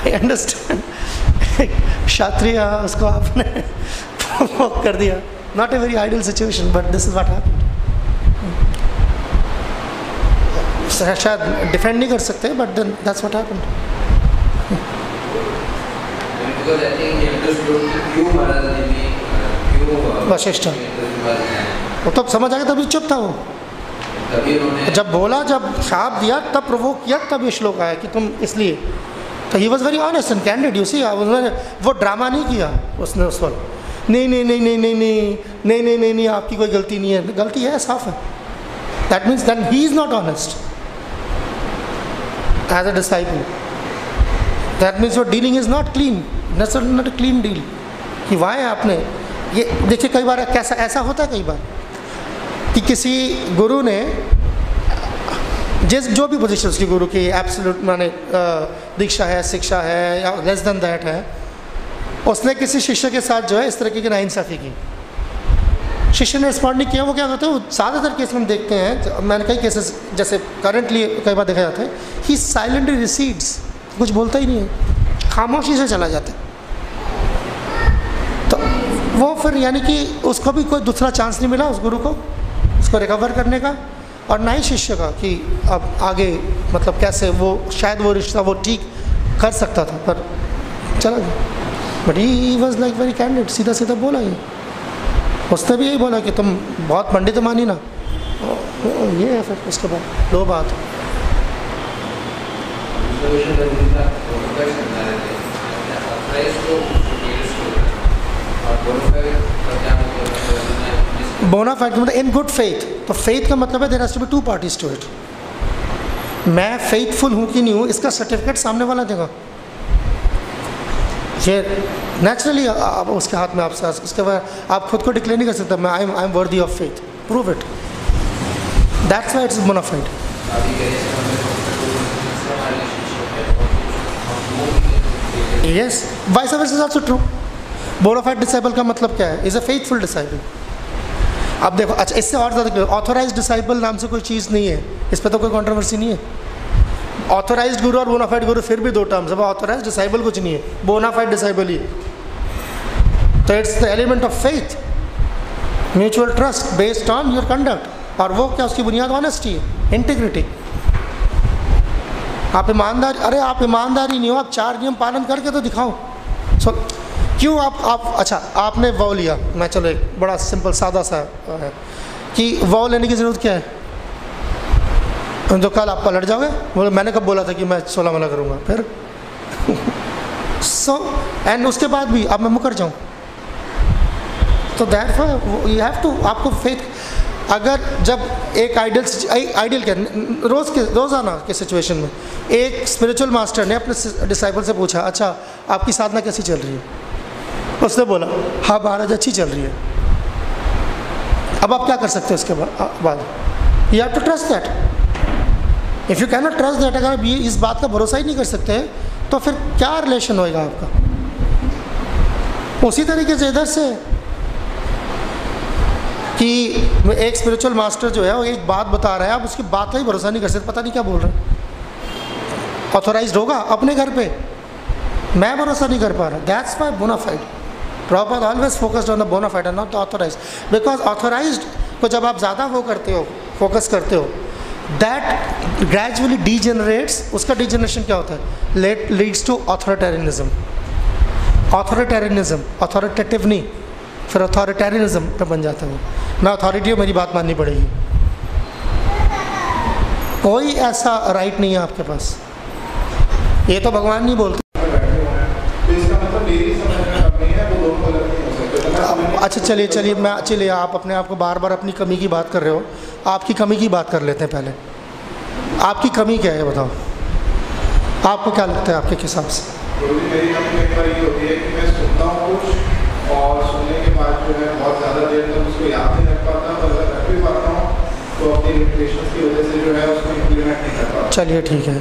आई अंडरस्टैंड [laughs] [laughs] क्षत्रिय, उसको आपने [laughs] वो कर दिया। Not a very ideal situation but this is what happened शायद डिफेंड नहीं कर सकते but then that's what happened Vashishtha वो तब समझ आ गया तभी चुप था वो जब बोला जब शाप दिया तब प्रोवोक किया तब ये श्लोक आया कि तुम इसलिए तो he was very honest and candid you see उन्होंने वो ड्रामा नहीं किया उसने उस वक्त नहीं नहीं नहीं नहीं नहीं नहीं नहीं नहीं नहीं नहीं आपकी कोई गलती नहीं है गलती है साफ़ है that means than he is not honest as a disciple that means your dealing is not clean not a clean deal कि वाह आपने, ये देखिए कई बार कैसा, ऐसा होता है कई बार कि किसी गुरु ने, जिस, जो भी पोजिशन उसकी गुरु की एब्सोल्यूट माने दीक्षा है, शिक्षा है, या लेस देन दैट है, उसने किसी शिष्य के साथ जो है इस तरीके की नाइंसाफ़ी की। शिष्य ने रिस्पॉन्ड नहीं किया, वो क्या करते हैं ज़्यादातर केस हम देखते हैं मैंने कई केसेस जैसे करंटली कई बार देखा जाता है ही साइलेंटली रिसीड्स कुछ बोलता ही नहीं है, खामोशी से चला जाता है। वो फिर यानी कि उसको भी कोई दूसरा चांस नहीं मिला उस गुरु को उसको रिकवर करने का और ना ही शिष्य का कि अब आगे मतलब कैसे वो शायद वो रिश्ता वो ठीक कर सकता था पर चला गया but he was like very candid सीधा सीधा बोला ये उसने भी यही बोला कि तुम बहुत पंडित मानी ना ये है फिर उसके बाद दो बात बोना फैक्ट मतलब इन गुड फेथ तो फेथ का मतलब है there has be two parties to it मैं फेथफुल हूँ कि नहीं हूँ, इसका सर्टिफिकेट सामने वाला देगा ये नेचुरली आप उसके हाथ में आप उसके बाद आप खुद को डिक्लेयर नहीं कर सकते, मैं I am I am worthy of faith prove it that's why it's bona fide yes vice versa is also true bona fide disciple का मतलब क्या है? इज़ अ फेथफुल डिसाइबल अब देखो अच्छा इससे और ज़्यादा ऑथोराइज डिसाइबल नाम से कोई चीज़ नहीं है। इस पर तो कोई कॉन्ट्रोवर्सी नहीं है। ऑथोराइज गुरु और बोनाफाइड गुरु फिर भी दो टर्म्स अब ऑथोराइज डिसाइबल कुछ नहीं है। बोनाफाइड डिसाइबल ही। तो it's the element of faith mutual trust based on your conduct और वो क्या उसकी बुनियाद ऑनेस्टी है? इंटीग्रिटी आप ईमानदार अरे आप ईमानदारी नहीं हो। आप चार नियम पालन करके तो दिखाओ। सो so, क्यों आप आप अच्छा आपने वाव लिया? मैं चलो एक बड़ा सिंपल सादा सा है। कि वाव लेने की ज़रूरत क्या है? तो कल आप पलट जाओगे। बोले मैंने कब बोला था कि मैं सोलह मना करूँगा? फिर? सो so, एंड उसके बाद भी अब मैं मुकर जाऊँ। तो दैट यू हैव टू आपको फेथ अगर जब एक आइडियल आइडियल क्या रोज़ के रोज़ाना के सिचुएशन में एक स्पिरिचुअल मास्टर ने अपने डिसाइबल से पूछा अच्छा आपकी साधना कैसी चल रही है? उसने बोला हाँ महाराज, अच्छी चल रही है। अब आप क्या कर सकते हैं उसके बाद? You have to trust that if you cannot trust that अगर आप ये, इस बात का भरोसा ही नहीं कर सकते तो फिर क्या रिलेशन होएगा आपका? उसी तरीके से इधर से कि एक स्पिरिचुअल मास्टर जो है, वो एक बात बता रहा है, आप उसकी बात का ही भरोसा नहीं कर सकते, पता नहीं क्या बोल रहे ऑथोराइज होगा अपने घर पे? मैं भरोसा नहीं कर पा रहा। That's my bona fide proper always focused on the bona fide not the authorise because authorise को जब आप ज़्यादा वो करते हो फोकस करते हो दैट ग्रेजुअली डीजेनरेट्स उसका डीजनरेशन क्या होता है? Let leads to authoritarianism authoritarianism authoritative नहीं फिर अथॉरिटेरियनिज्म पे बन जाता है मैं अथॉरिटी हूँ, मेरी बात माननी पड़ेगी। कोई ऐसा राइट नहीं है आपके पास। ये तो भगवान नहीं बोलते। अच्छा चलिए चलिए मैं चलिए आप अपने आप को बार बार अपनी कमी की बात कर रहे हो। आपकी कमी की बात कर लेते हैं पहले। आपकी कमी क्या है बताओ? आपको क्या लगता है आपके हिसाब से? है कि मैं सुनता हूँ कुछ और सुनने के बाद जो है बहुत ज़्यादा देर तक उसको याद नहीं रख पाता और अगर रख भी पाता हूँ तो अपनी लिमिटेशन की वजह से जो है उसको इम्प्लीमेंट नहीं कर पाता। चलिए ठीक है।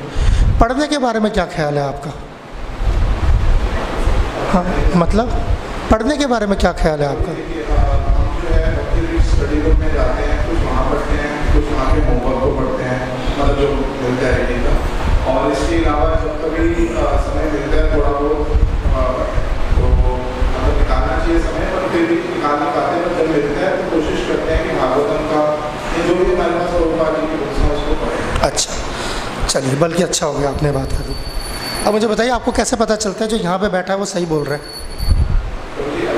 पढ़ने के बारे में क्या ख्याल है आपका? हाँ मतलब? पढ़ने के बारे में क्या ख्याल है आपका? देखिए, अ, हम जो है भक्ति स्टडी रूम में जाते हैं कुछ वहाँ पढ़ते हैं कुछ वहाँ के होमवर्क को पढ़ते हैं मतलब है और इसके अलावा जब कभी समय मिलता है थोड़ा बहुत तो मतलब निकालना चाहिए समय पर फिर भी निकाल नहीं पाते पर जब मिलता है तो कोशिश करते हैं कि भागवतम का जो भी हमारे पास रूपा जी की बुक्स हैं उसको पढ़ें। अच्छा। चलिए बल्कि अच्छा हो गया आपने बात कर दी। अब मुझे बताइए आपको कैसे पता चलता है जो यहाँ पे बैठा है वो सही बोल रहा है?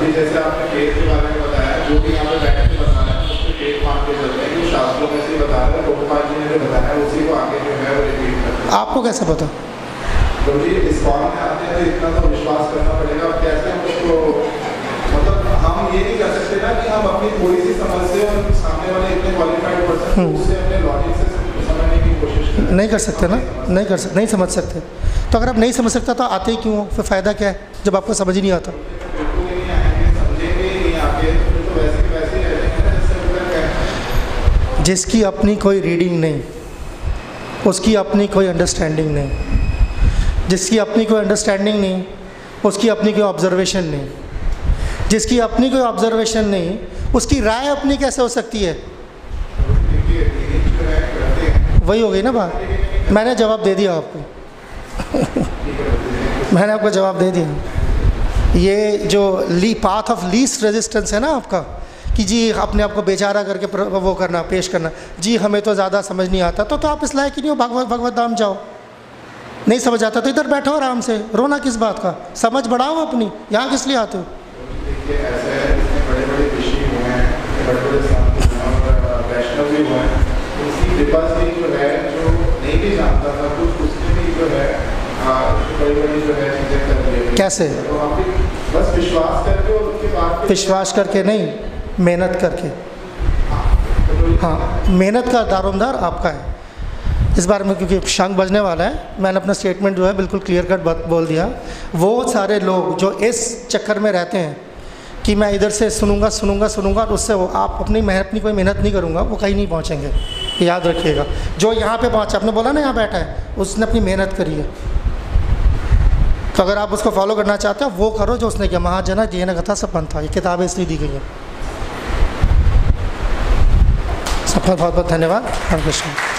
अभी जैसे आपने पेट के बारे में बताया जो भी यहाँ पे बैठ के बता रहे हैं उसको पेट मान के चलते हैं। शास्त्रों में से बता रहे हैं गोपाल जी ने जो बताया उसी को आगे जो है वो रिपीट करते हैं। आपको कैसे पता? तो जी इस फॉर्म में आते हैं तो इतना तो विश्वास करना पड़ेगा कैसे हम उसको मतलब हम ये नहीं कर सकते ना कि हम अपनी थोड़ी सी समझ से और सामने वाले इतने क्वालिफाइड पर्सन उससे अपने लॉजिक से समझने की कोशिश करें। नहीं कर सकते ना? नहीं कर सकते नहीं समझ सकते। तो अगर आप नहीं समझ सकता तो आते ही क्यों हो? फिर फ़ायदा क्या है जब आपको समझ ही नहीं आता बिल्कुल ही नहीं आएँगे समझेंगे ही नहीं आके तो फिर तो वैसे के वैसे ही रह जाएँगे ना जैसे अभी तक है जिसकी अपनी कोई रीडिंग नहीं, उसकी अपनी कोई अंडरस्टैंडिंग नहीं, जिसकी अपनी कोई अंडरस्टैंडिंग नहीं, उसकी अपनी कोई ऑब्जर्वेशन नहीं, जिसकी अपनी कोई ऑब्जर्वेशन नहीं, उसकी राय अपनी कैसे हो सकती है? वही हो गई ना बात। मैंने जवाब दे दिया आपको। [laughs] मैंने आपको जवाब दे दिया। ये जो ली पाथ ऑफ़ लीस्ट रेजिस्टेंस है ना आपका कि जी अपने आप को बेचारा करके वो करना पेश करना। जी हमें तो ज़्यादा समझ नहीं आता। तो तो आप इस लायक ही नहीं हो भगवत भगवत धाम जाओ। नहीं समझ आता तो इधर बैठो आराम से। रोना किस बात का? समझ बढ़ाओ अपनी यहाँ किस लिए आते हो? कैसे? तो विश्वास करके नहीं। मेहनत करके। हाँ मेहनत का दारोमदार आपका है। इस बारे में क्योंकि शंख बजने वाला है, मैंने अपना स्टेटमेंट जो है बिल्कुल क्लियर कट बोल दिया। वो सारे लोग जो इस चक्कर में रहते हैं कि मैं इधर से सुनूँगा सुनूँगा सुनूँगा और उससे वो आप अपनी मेहनत, अपनी कोई मेहनत नहीं करूँगा, वो कहीं नहीं पहुँचेंगे। याद रखिएगा। जो यहाँ पे पहुँचा, आपने बोला ना यहाँ बैठा है, उसने अपनी मेहनत करी है। तो अगर आप उसको फॉलो करना चाहते हो वो करो जो उसने किया। महाजना जैन कथा सपन था, ये किताबें इसलिए दी गई हैं सबका बहुत बहुत धन्यवाद। हरे कृष्ण